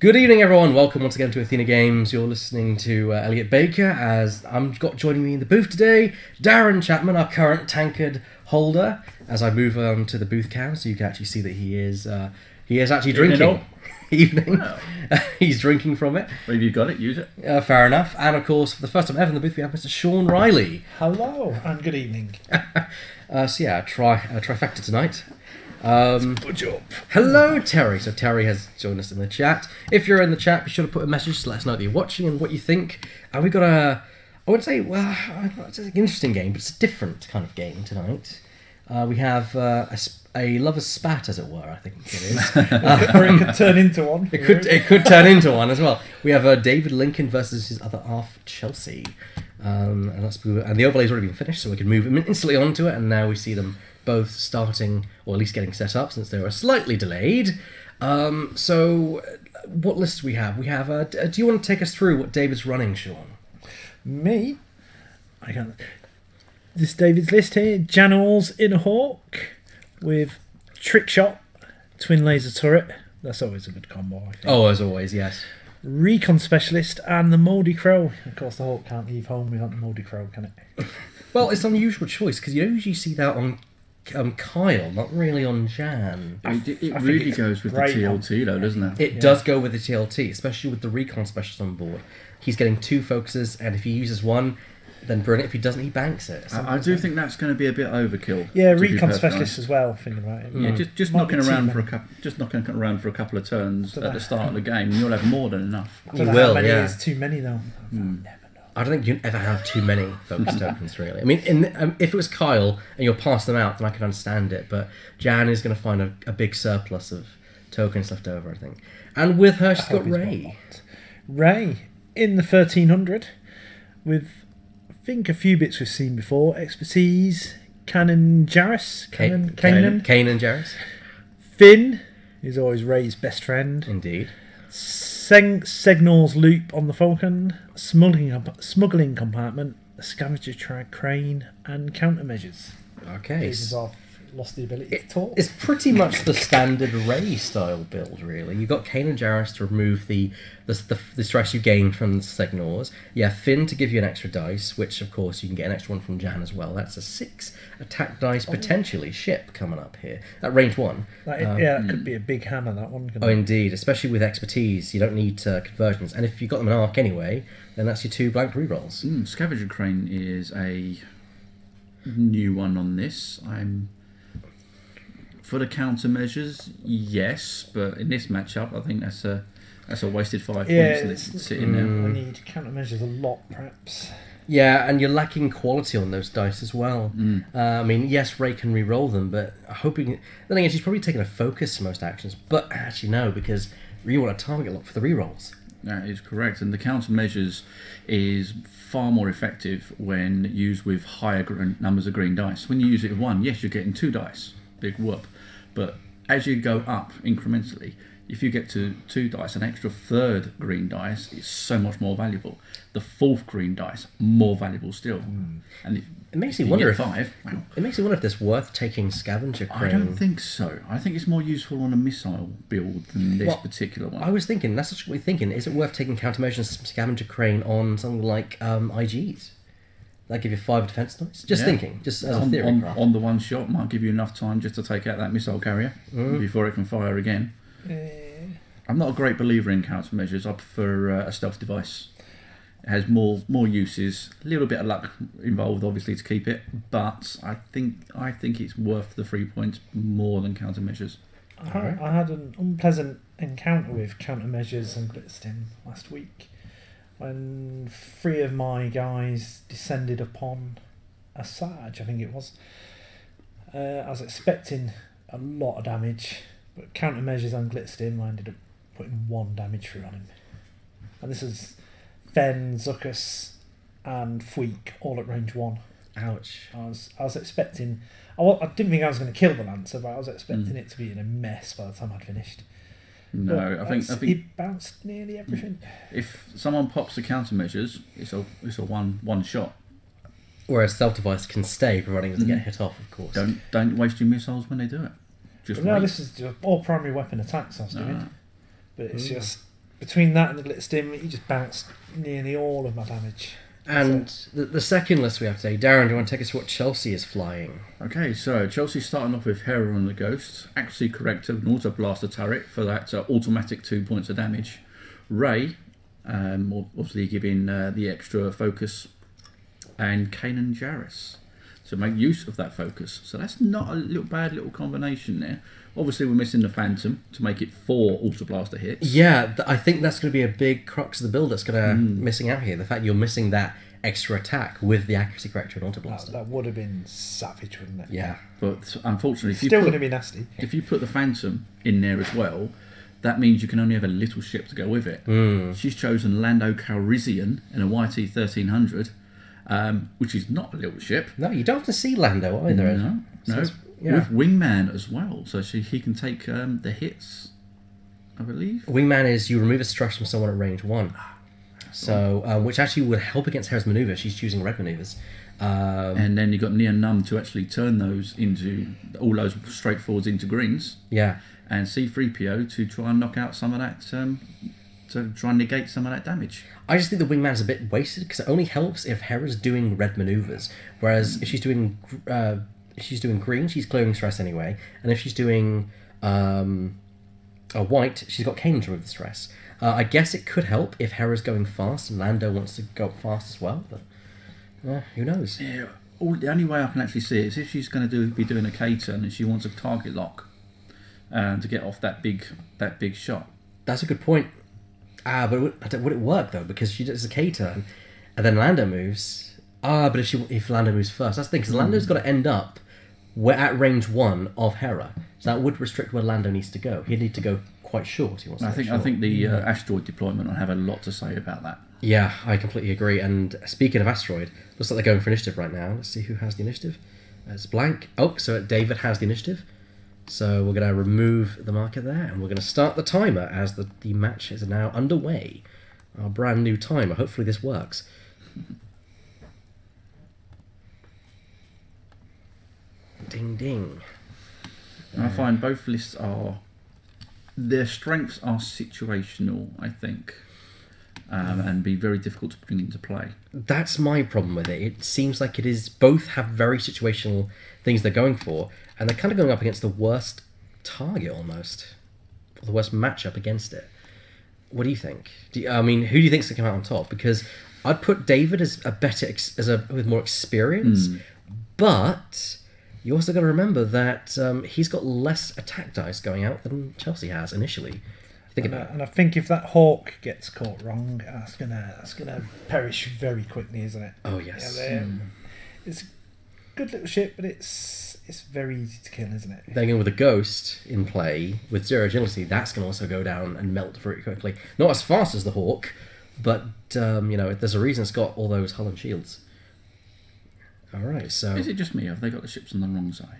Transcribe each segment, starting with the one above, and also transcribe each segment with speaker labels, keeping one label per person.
Speaker 1: Good evening, everyone. Welcome once again to Athena Games. You're listening to uh, Elliot Baker as I'm got joining me in the booth today, Darren Chapman, our current tankard holder. As I move on to the booth cam, so you can actually see that he is uh, he is actually
Speaker 2: Evening
Speaker 1: drinking. Evening. He's drinking from it.
Speaker 2: Well, if you've got it, use it.
Speaker 1: Uh, fair enough. And of course, for the first time ever in the booth, we have Mr. Shaun Riley.
Speaker 3: Hello and good evening.
Speaker 1: Uh, so yeah, tri uh, trifecta tonight. Um,
Speaker 3: Good job.
Speaker 1: Hello, Terry. So Terry has joined us in the chat. If you're in the chat, be sure to put a message to let us know that you're watching and what you think. And we've got a, I would say, well, it's an interesting game, but it's a different kind of game tonight. Uh, we have uh, a, a lover's spat, as it were. I think it is.
Speaker 3: or it could turn into one.
Speaker 1: It could it could turn into one as well. We have uh, David Lincoln versus his other half, Chelsea, um, and that's and the overlay's already been finished, so we can move instantly onto it. And now we see them both starting, or at least getting set up, since they were slightly delayed. Um, so, what list do we have? We have. Uh, do you want to take us through what David's running, Shaun?
Speaker 3: Me? I can't. This David's list here Jan Ors in a Hawk with Trick Shot, Twin Laser Turret. That's always a good combo, I think.
Speaker 1: Oh, as always, yes.
Speaker 3: Recon Specialist and the Moldy Crow. Of course, the Hawk can't leave home without the Moldy Crow, can it?
Speaker 1: Well, it's an unusual choice because you usually see that on um, Kyle, not really on Jan.
Speaker 2: I mean, it it
Speaker 3: I
Speaker 2: really goes with the
Speaker 3: great on-
Speaker 2: TLT, though, doesn't it?
Speaker 1: It
Speaker 3: Yeah.
Speaker 1: does go with the TLT, especially with the recon specialist on board. He's getting two focuses, and if he uses one, then brilliant. If he doesn't, he banks it.
Speaker 2: I, I do think that's going to be a bit overkill.
Speaker 3: Yeah, Recon Specialist as well, thinking about it.
Speaker 2: Yeah, just just knocking
Speaker 3: be too
Speaker 2: around for a couple, just knocking around for a couple of turns at the start of the game, and you'll have more than enough.
Speaker 3: I don't know
Speaker 1: will,
Speaker 3: how many
Speaker 1: yeah.
Speaker 3: is too many, though.
Speaker 2: Hmm.
Speaker 1: I don't think you ever have too many focus tokens, really. I mean, in, um, if it was Kyle and you'll pass them out, then I can understand it. But Jan is going to find a, a big surplus of tokens left over, I think. And with her, she's
Speaker 3: I
Speaker 1: got
Speaker 3: Rey. Rey in the 1300 with, I think, a few bits we've seen before. Expertise, Kanan Jarrus, Canon, Kanan,
Speaker 1: Kane and Jarrus.
Speaker 3: Finn is always Rey's best friend.
Speaker 1: Indeed.
Speaker 3: Seng- Segnor's Loop on the Falcon, smuggling smuggling compartment, scavenger tra- crane, and countermeasures.
Speaker 1: Okay.
Speaker 3: Lost the ability to talk.
Speaker 1: It's pretty much the standard Rey style build, really. You've got Kanan Jarrus to remove the, the, the, the stress you gain from the Signors. You have Finn to give you an extra dice, which, of course, you can get an extra one from Jan as well. That's a six attack dice, potentially, ship coming up here. At range one.
Speaker 3: That-
Speaker 1: Um,
Speaker 3: yeah, that could be a big hammer. That one. couldn't
Speaker 1: Oh,
Speaker 3: it?
Speaker 1: indeed. Especially with expertise, you don't need uh, conversions. And if you've got them in arc anyway, then that's your two blank rerolls.
Speaker 2: Mm, Scavenger Crane is a new one on this. I'm for the countermeasures, yes, but in this matchup, I think that's a that's a wasted five
Speaker 3: Yeah,
Speaker 2: points
Speaker 3: it's-
Speaker 2: sitting there.
Speaker 1: Mm.
Speaker 3: I need countermeasures a lot, perhaps.
Speaker 1: Yeah, and you're lacking quality on those dice as well.
Speaker 2: Mm.
Speaker 1: Uh, I mean, yes, Rey can re-roll them, but I hoping. Then again, she's probably taking a focus most actions. But actually, no, because you want a target lock for the re-rolls.
Speaker 2: That is correct, and the countermeasures is far more effective when used with higher green, numbers of green dice. When you use it with one, yes, you're getting two dice, big whoop. But as you go up incrementally, if you get to two dice, an extra third green dice is so much more valuable. The fourth green dice, more valuable still. And if,
Speaker 1: It makes me wonder if
Speaker 2: five. Wow.
Speaker 1: it makes me wonder if it's worth taking scavenger crane.
Speaker 2: I don't think so. I think it's more useful on a missile build than this
Speaker 1: Well,
Speaker 2: particular one.
Speaker 1: I was thinking that's what we're thinking. Is it worth taking countermeasures scavenger crane on something like um, IGs? That give you five defense dice. Just
Speaker 2: Yeah.
Speaker 1: thinking, just as a
Speaker 2: on,
Speaker 1: theory.
Speaker 2: on, on the one shot might give you enough time just to take out that missile carrier
Speaker 1: Mm.
Speaker 2: before it can fire again. I'm not a great believer in countermeasures. I prefer uh, a stealth device. It has more more uses, a little bit of luck involved, obviously, to keep it. But I think I think it's worth the three points more than countermeasures.
Speaker 3: I, I had an unpleasant encounter with countermeasures and Glitterstim last week when three of my guys descended upon a Sarge, I think it was. Uh, I was expecting a lot of damage, but countermeasures on Glitterstim, I ended up putting one damage through on him. And this is Fenn, Zuckuss, and Fweek all at range one.
Speaker 1: Ouch.
Speaker 3: I was I was expecting. I, I didn't think I was going to kill the lancer, but I was expecting
Speaker 2: Mm.
Speaker 3: it to be in a mess by the time I'd finished.
Speaker 2: No,
Speaker 3: But
Speaker 2: I think I think
Speaker 3: he bounced nearly everything.
Speaker 2: if someone pops the countermeasures, it's a it's a one one shot.
Speaker 1: Whereas stealth device can stay, providing it doesn't get hit off, of course.
Speaker 2: Don't don't waste your missiles when they do it. Just
Speaker 3: But no,
Speaker 2: wait.
Speaker 3: this is just all primary weapon attacks I was doing, but it's
Speaker 1: Mm.
Speaker 3: just between that and the Glitterstim, he just bounced nearly all of my damage.
Speaker 1: And the, the second list we have today, Darren, do you want to take us to what Chelsea is flying?
Speaker 2: Okay, so Chelsea starting off with Hera on the Ghost, Accuracy Corrector, an Auto Blaster turret for that uh, automatic two points of damage. Rey, um, obviously giving uh, the extra focus, and Kanan Jarrus to make use of that focus. So that's not a little bad little combination there. Obviously, we're missing the Phantom to make it four Auto Blaster hits.
Speaker 1: Yeah, th- I think that's going to be a big crux of the build that's going to
Speaker 3: Hmm.
Speaker 1: missing out here. The fact you're missing that extra attack with the accuracy corrector and auto
Speaker 3: That,
Speaker 1: blaster.
Speaker 3: that would have been savage, wouldn't it?
Speaker 1: Yeah,
Speaker 2: But unfortunately, if you
Speaker 3: Still
Speaker 2: put-
Speaker 3: going to be nasty.
Speaker 2: if you put the Phantom in there as well, that means you can only have a little ship to go with it.
Speaker 1: Hmm.
Speaker 2: She's chosen Lando Calrissian in a YT thirteen hundred, um, which is not a little ship.
Speaker 1: no, you don't have to see Lando either.
Speaker 2: No,
Speaker 1: So
Speaker 2: no,
Speaker 1: yeah.
Speaker 2: with Wingman as well, so she, he can take um, the hits, I believe.
Speaker 1: Wingman is you remove a stress from someone at range one, so um, which actually would help against Hera's maneuver. She's choosing red maneuvers. Um,
Speaker 2: And then you've got Nien Nunb to actually turn those into all those straightforwards into greens,
Speaker 1: yeah,
Speaker 2: and C3PO to try and knock out some of that, um, to try and negate some of that damage.
Speaker 1: I just think the wingman is a bit wasted because it only helps if Hera's doing red maneuvers. Whereas if she's doing uh, if she's doing green, she's clearing stress anyway, and if she's doing um, a white, she's got Kane to remove the stress. Uh, I guess it could help if Hera's going fast and Lando wants to go fast as well, but uh, who knows?
Speaker 2: Yeah, all, the only way I can actually see it is if she's going to do be doing a K turn and she wants a target lock um, to get off that big that big shot.
Speaker 1: That's a good point. Ah, but would, would it work though? Because she does a K turn, and then Lando moves. Ah, but if she if Lando moves first, that's the thing. Because Lando's got to end up where at range one of Hera, so that would restrict where Lando needs to go. He'd need to go quite short. He wants.
Speaker 2: I think I think the uh, asteroid deployment will have a lot to say about that.
Speaker 1: Yeah, I completely agree. And speaking of asteroid, looks like they're going for initiative right now. Let's see who has the initiative. It's blank. Oh, so David has the initiative. So we're going to remove the marker there, and we're going to start the timer as the, the match is now underway. Our brand new timer. Hopefully this works. Ding ding.
Speaker 2: I find both lists are their strengths are situational. I think. Um, and be very difficult to bring into play.
Speaker 1: That's my problem with it. It seems like it is both have very situational things they're going for, and they're kind of going up against the worst target almost, or the worst matchup against it. What do you think? Do you, I mean, who do you think's going to come out on top? Because I'd put David as a better ex, as a with more experience, but you also got to remember that um, he's got less attack dice going out than Chelsea has initially. Think
Speaker 3: And I,
Speaker 1: about it.
Speaker 3: and I think if that hawk gets caught wrong, that's gonna that's gonna perish very quickly, isn't it?
Speaker 1: Oh yes.
Speaker 3: Yeah, they're- It's a good little ship, but it's it's very easy to kill, isn't it?
Speaker 1: Then again, with a ghost in play with zero agility, that's going to also go down and melt very quickly. Not as fast as the hawk, but um, you know, there's a reason it's got all those hull and shields. All right, so
Speaker 2: Is it just me? or Have they got the ships on the wrong side?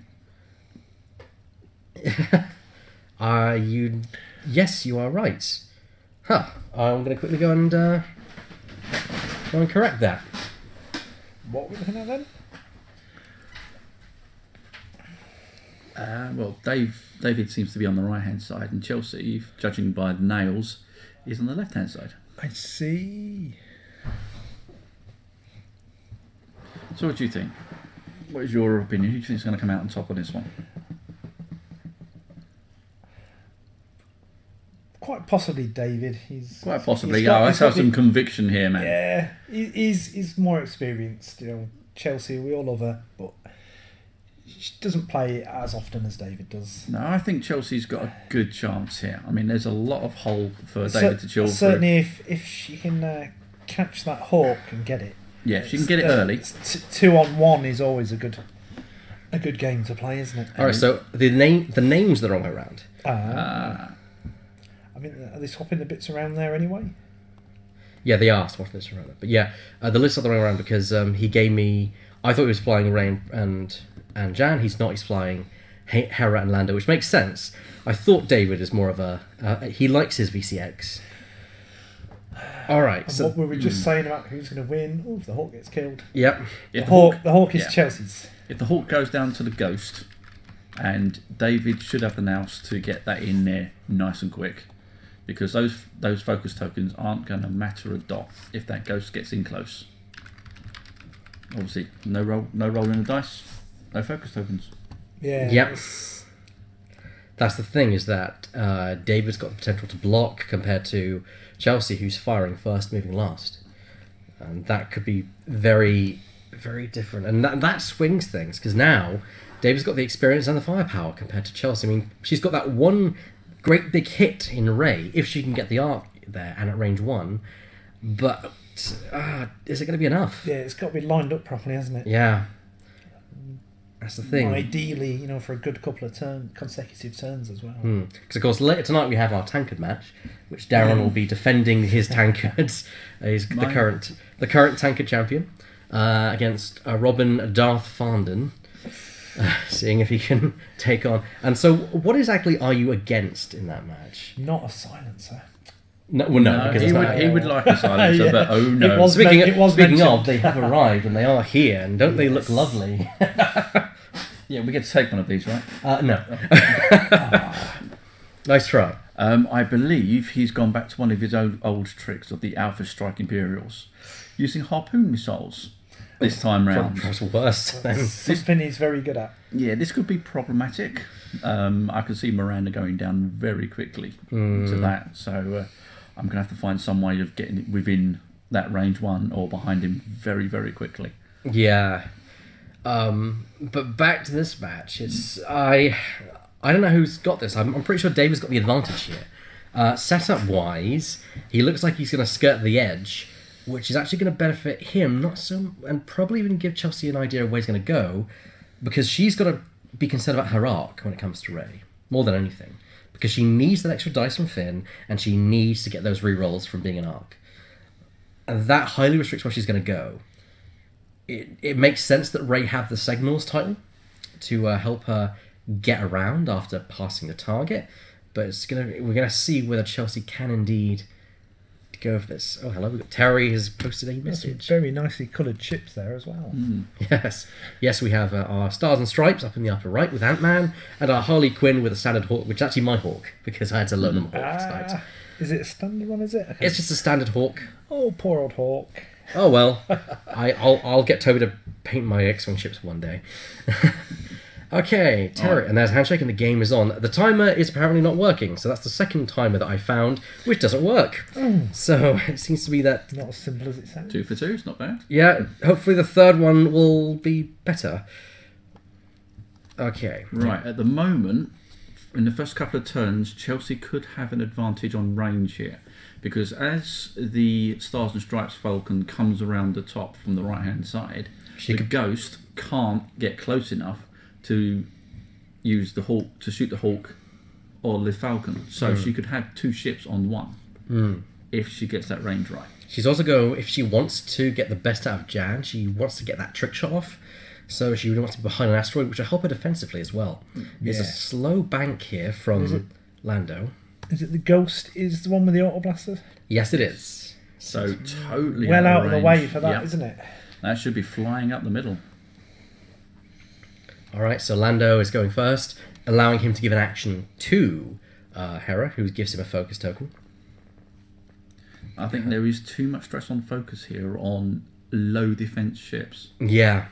Speaker 1: uh, you, yes, you are right. Huh? I'm going to quickly go and uh, go and correct that.
Speaker 3: What were we looking at then?
Speaker 2: Uh, well, Dave David seems to be on the right hand side, and Chelsea, judging by the nails, is on the left hand side.
Speaker 3: I see.
Speaker 2: So, what do you think? What is your opinion? Who do you think is going to come out on top on this one?
Speaker 3: Quite possibly David. He's
Speaker 2: Quite possibly.
Speaker 3: he's got-
Speaker 2: Yeah, let's have some conviction here, man.
Speaker 3: Yeah, he's he's more experienced. You know, Chelsea. We all love her, but she doesn't play as often as David does.
Speaker 2: No, I think Chelsea's got a good chance here. I mean, there's a lot of hole for
Speaker 3: Cer-
Speaker 2: David to chill through.
Speaker 3: Certainly, if if she can uh, catch that hawk and get it,
Speaker 2: Yeah, if she can get it
Speaker 3: uh,
Speaker 2: early.
Speaker 3: t- two on one is always a good a good game to play, isn't it?
Speaker 1: All right, so the name the names are the wrong way around.
Speaker 3: Uh,
Speaker 2: Uh,
Speaker 3: I mean, are they swapping the bits around there anyway?
Speaker 1: Yeah, they are swapping this around. But yeah, uh, the list are the wrong way around because um, he gave me. I thought he was flying Rain and and Jan. He's not. He's flying Hera and Lando, which makes sense. I thought David is more of a. Uh, he likes his VCX. All right.
Speaker 3: And
Speaker 1: So
Speaker 3: what were we just saying about who's going to win? Oh, if the hawk gets killed,
Speaker 1: yep.
Speaker 2: if,
Speaker 3: the
Speaker 2: the
Speaker 3: hawk,
Speaker 2: hawk,
Speaker 3: the hawk is
Speaker 2: yeah.
Speaker 3: Chelsea's.
Speaker 2: if the hawk goes down to the ghost, and David should have the nous to get that in there nice and quick, because those those focus tokens aren't going to matter a dot if that ghost gets in close. Obviously, no roll, no rolling the dice, no focus tokens.
Speaker 3: Yeah.
Speaker 1: Yep. That's the thing is that uh, David's got the potential to block compared to Chelsea, who's firing first, moving last, and that could be very, very different. And that, that swings things because now David's got the experience and the firepower compared to Chelsea. I mean, she's got that one great big hit in Rey if she can get the arc there and at range one, but uh, is it going to be enough?
Speaker 3: Yeah, it's got to be lined up properly, hasn't it?
Speaker 1: Yeah. That's the thing.
Speaker 3: Ideally, you know, for a good couple of turn consecutive turns as well.
Speaker 1: Because of course later tonight we have our tankard match, which Darren will be defending his tankards. He's the current the current tankard champion uh, against uh, Robin Darth Farndon, uh, seeing if he can take on. And so, what exactly are you against in that match?
Speaker 3: Not a silencer.
Speaker 1: No, well, no, because
Speaker 2: he would
Speaker 1: not.
Speaker 2: he would like a silencer,
Speaker 3: Yeah.
Speaker 2: but oh
Speaker 3: It
Speaker 2: no.
Speaker 3: was-
Speaker 1: Speaking,
Speaker 3: it was
Speaker 1: speaking
Speaker 3: mentioned.
Speaker 1: of, they have arrived and they are here, and don't they look lovely?
Speaker 2: Yeah, we get to take one of these, right?
Speaker 1: Uh, no. nice try.
Speaker 2: Um, I believe he's gone back to one of his old, old tricks of the Alpha Strike Imperials, using harpoon missiles this time round.
Speaker 1: Perhaps worse. Then.
Speaker 3: Something he's very good at.
Speaker 2: Yeah, this could be problematic. Um, I can see Miranda going down very quickly to that, so uh, I'm going to have to find some way of getting it within that range one or behind him very, very quickly.
Speaker 1: Yeah. Um, but back to this match, it's I I don't know who's got this. I'm, I'm pretty sure David's got the advantage here. Uh, setup wise, he looks like he's going to skirt the edge, which is actually going to benefit him, not so, and probably even give Chelsea an idea of where he's going to go, because she's got to be concerned about her arc when it comes to Rey more than anything, because she needs that extra dice from Finn, and she needs to get those re-rolls from being an arc, and that highly restricts where she's going to go. It, it makes sense that Rey have the signals title to uh, help her get around after passing the target, but it's gonna we're gonna see whether Chelsea can indeed go for this. Oh hello, we've got Terry has posted a
Speaker 3: Some
Speaker 1: message.
Speaker 3: very nicely coloured chips there as well.
Speaker 1: Yes, yes, we have uh, our stars and stripes up in the upper right with Ant Man, and our Harley Quinn with a standard hawk, which is actually my hawk because I had to loan them hawk tonight.
Speaker 3: Ah, is it a standard one? Is it? Okay.
Speaker 1: It's just a standard hawk.
Speaker 3: Oh, poor old hawk.
Speaker 1: Oh well, I, I'll I'll get Toby to paint my X-wing ships one day. okay, Terry, and there's a handshake, and the game is on. The timer is apparently not working, so that's the second timer that I found which doesn't work. Mm. So it seems to be that
Speaker 3: Not as simple as it sounds.
Speaker 2: Two for two, it's not bad.
Speaker 1: yeah. Hopefully the third one will be better. Okay,
Speaker 2: Right, at the moment, in the first couple of turns, Chelsea could have an advantage on range here. Because as the Stars and Stripes Falcon comes around the top from the right hand side,
Speaker 1: She
Speaker 2: the
Speaker 1: could-
Speaker 2: Ghost can't get close enough to use the Hawk, to shoot the Hawk or the Falcon. So
Speaker 1: Hmm.
Speaker 2: she could have two ships on one if she gets that range right.
Speaker 1: She's also going if she wants to get the best out of Jan, she wants to get that trick shot off. So she really wants to be behind an asteroid, which will help her defensively as well. There's a slow bank here from Lando.
Speaker 3: Is it the ghost? Is the one with the auto blasters?
Speaker 1: Yes, it is.
Speaker 2: So totally
Speaker 3: well out of the way for that,
Speaker 2: Yeah.
Speaker 3: not it?
Speaker 2: That should be flying up the middle.
Speaker 1: All right, so Lando is going first, allowing him to give an action to uh, Hera, who gives him a focus token.
Speaker 2: I think there is too much stress on focus here on low defense ships.
Speaker 1: Yeah.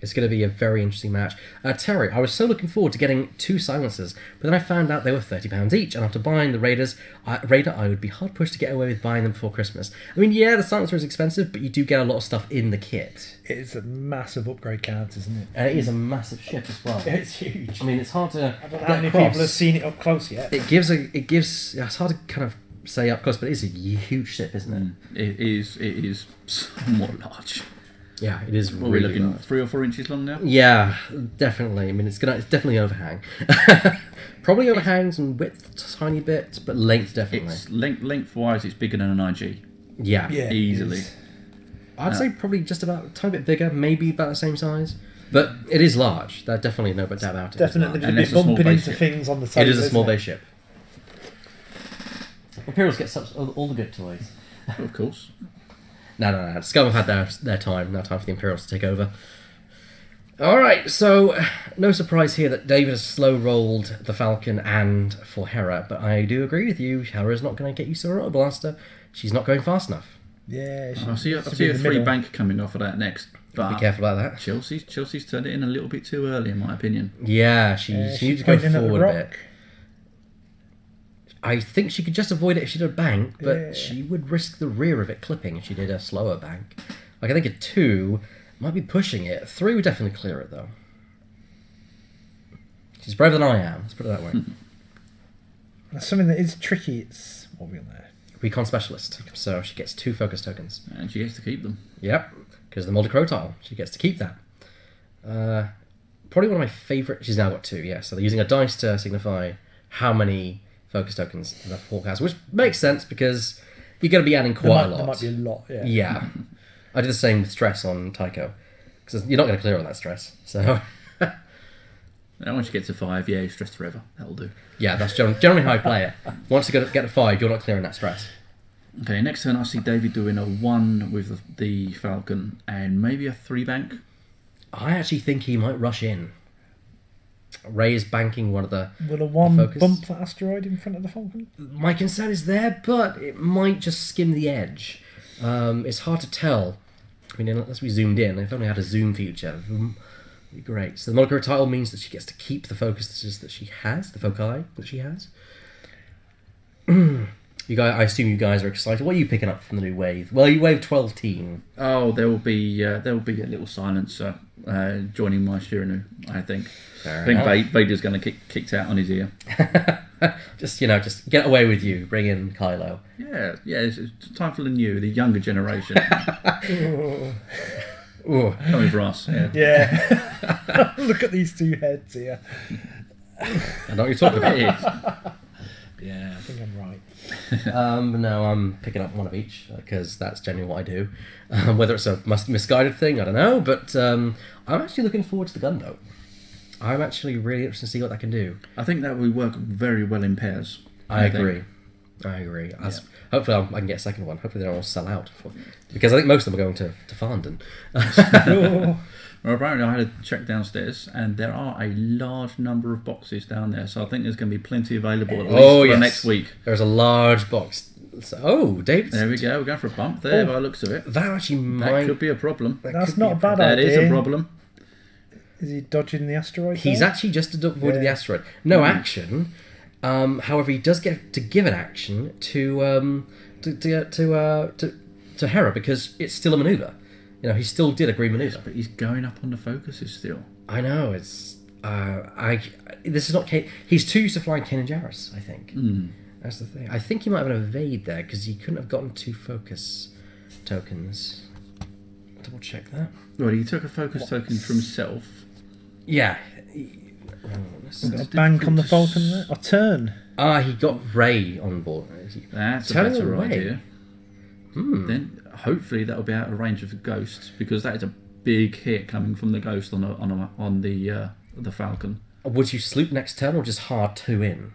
Speaker 1: It's going to be a very interesting match. Uh, Terry, I was so looking forward to getting two silencers, but then I found out they were £30 each, and after buying the Raiders, I, Raider, I would be hard pushed to get away with buying them before Christmas. I mean, yeah, the silencer is expensive, but you do get a lot of stuff in the kit.
Speaker 3: It's a massive upgrade cards, isn't it?
Speaker 1: And it is a massive ship as well.
Speaker 3: It's huge.
Speaker 1: I mean, it's hard to.
Speaker 3: I don't know
Speaker 1: get
Speaker 3: how many
Speaker 1: across.
Speaker 3: people have seen it up close yet.
Speaker 1: It gives a. It gives. yeah, It's hard to kind of say up close, but it is a huge ship, isn't it?
Speaker 2: It is it is somewhat large.
Speaker 1: Yeah, it is
Speaker 2: What are
Speaker 1: really
Speaker 2: we looking
Speaker 1: large.
Speaker 2: three or four inches long now?
Speaker 1: Yeah, definitely. I mean, it's gonna. It's definitely overhang. Probably overhangs and width a tiny bit, but length definitely.
Speaker 2: It's length lengthwise, it's bigger than an IG.
Speaker 1: yeah.
Speaker 3: Yeah,
Speaker 2: easily.
Speaker 1: I'd uh, say probably just about a tiny bit bigger, maybe about the same size, but it is large. There's definitely no doubt about it.
Speaker 3: Definitely
Speaker 2: And
Speaker 3: going to
Speaker 2: it's
Speaker 3: be
Speaker 2: a small
Speaker 3: bumping
Speaker 2: base
Speaker 3: into
Speaker 2: ship.
Speaker 3: things on the
Speaker 1: It
Speaker 3: table.
Speaker 1: is a small base ship. Imperials get such all, all the good toys.
Speaker 2: Of course.
Speaker 1: No, no, no. Scum have had their their time. Now time for the Imperials to take over. All right, so no surprise here that David has slow rolled the Falcon and for Hera, but I do agree with you. Hera's not going to get used to her blaster. She's not going fast enough.
Speaker 3: Yeah, she
Speaker 2: I see, I
Speaker 3: to
Speaker 2: see
Speaker 3: be
Speaker 2: a
Speaker 3: in the
Speaker 2: three
Speaker 3: middle.
Speaker 2: bank coming off of that next. But
Speaker 1: Be careful about that.
Speaker 2: Chelsea's Chelsea's turned it in a little bit too early, in my opinion.
Speaker 1: Yeah, she,
Speaker 3: Yeah,
Speaker 1: she needs to go
Speaker 3: pointing at the
Speaker 1: forward a bit. I think she could just avoid it if she did a bank, but
Speaker 3: Yeah.
Speaker 1: she would risk the rear of it clipping if she did a slower bank. Like I think a two might be pushing it. Three would definitely clear it though. She's braver than I am. Let's put it that way.
Speaker 3: That's something that is tricky. It's what are we on there?
Speaker 1: Recon specialist, so she gets two focus tokens.
Speaker 2: And she gets to keep them.
Speaker 1: Yep, because the multi tile, she gets to keep that. Uh, probably one of my favorite. She's now got two. Yeah, so they're using a dice to signify how many focus tokens the forecast, which makes sense because you're going to be adding quite
Speaker 3: might,
Speaker 1: a lot.
Speaker 3: there might be a lot. Yeah.
Speaker 1: Yeah, I did the same with stress on Tycho because you're not going to clear all that stress. So
Speaker 2: And once you get to five, yeah, you're stressed forever. That'll do.
Speaker 1: yeah, that's gen- generally how I play it. Once you get get to five, you're not clearing that stress.
Speaker 2: Okay, next turn I see David doing a one with the, the Falcon and maybe a three bank.
Speaker 1: I actually think he might rush in. Ray is banking one of the
Speaker 3: Will a one bump that asteroid in front of the Falcon?
Speaker 1: my concern is there, but it might just skim the edge. Um, it's hard to tell. I mean, unless we zoomed in, if only had a zoom feature, mm, it'd be great. So the Moldy Crow title means that she gets to keep the focuses that she has, the foci that she has. You guys, I assume you guys are excited. What are you picking up from the new wave? Well, you wave twelve team.
Speaker 2: Oh, there will be uh, there will be a little silencer uh, joining my Shirinu. I think.
Speaker 1: Fair
Speaker 2: I think
Speaker 1: enough.
Speaker 2: Va- Vader's going to kick kicked out on his ear.
Speaker 1: just you know, just get away with you. Bring in Kylo.
Speaker 2: Yeah, yeah. It's, it's time for the new, the younger generation
Speaker 1: Ooh.
Speaker 2: coming for us. Yeah.
Speaker 3: Yeah. Look at these two heads here.
Speaker 1: I know what you're talking about.
Speaker 2: It is.
Speaker 3: Yeah, I think I'm right.
Speaker 1: Um, no, I'm picking up one of each because that's generally what I do. Um, whether it's a mis- misguided thing, I don't know. But um, I'm actually looking forward to the gunboat. I'm actually really interested to see what that can do.
Speaker 2: I think that will work very well in pairs.
Speaker 1: I,
Speaker 2: think.
Speaker 1: agree. I agree. As- Hopefully, I'll, I can get a second one. Hopefully, they don't all sell out. For, because I think most of them are going to, to Farndon.
Speaker 3: Oh,
Speaker 2: Well, apparently, I had a check downstairs, and there are a large number of boxes down there. So I think there's going to be plenty available at least
Speaker 1: Oh,
Speaker 2: for
Speaker 1: yes.
Speaker 2: next week.
Speaker 1: There's a large box. Oh, David.
Speaker 2: There we go. We're going for a bump there
Speaker 1: Oh.
Speaker 2: by the looks of it.
Speaker 1: That actually
Speaker 2: That
Speaker 1: might.
Speaker 2: could be a problem.
Speaker 1: that
Speaker 3: That's not a bad
Speaker 2: That
Speaker 3: idea.
Speaker 2: is a problem.
Speaker 3: Is he dodging the asteroid?
Speaker 1: He's
Speaker 3: there?
Speaker 1: actually just avoided the asteroid. No action. Um, however, he does get to give an action to um, to to to, uh, to to Hera because it's still a maneuver. You know, he still did a green maneuver.
Speaker 2: But he's going up on the focuses still.
Speaker 1: I know it's. Uh, I this is not Kane. He's too used to flying Kanan Jarrus. I think that's the thing. I think he might have an evade there because he couldn't have gotten two focus tokens. Double check that.
Speaker 2: Well, he took a focus token from himself.
Speaker 1: Yeah. He- oh,
Speaker 3: Got a bank on the Falcon there. Or turn.
Speaker 1: Ah, he got Rey on board.
Speaker 2: That's a
Speaker 1: Turn it
Speaker 2: better
Speaker 1: away.
Speaker 2: idea.
Speaker 1: Hmm.
Speaker 2: Then hopefully that'll be out of range of the ghost because that is a big hit coming from the ghost on the, on a, on the uh, the Falcon.
Speaker 1: Would you sloop next turn or just hard two in?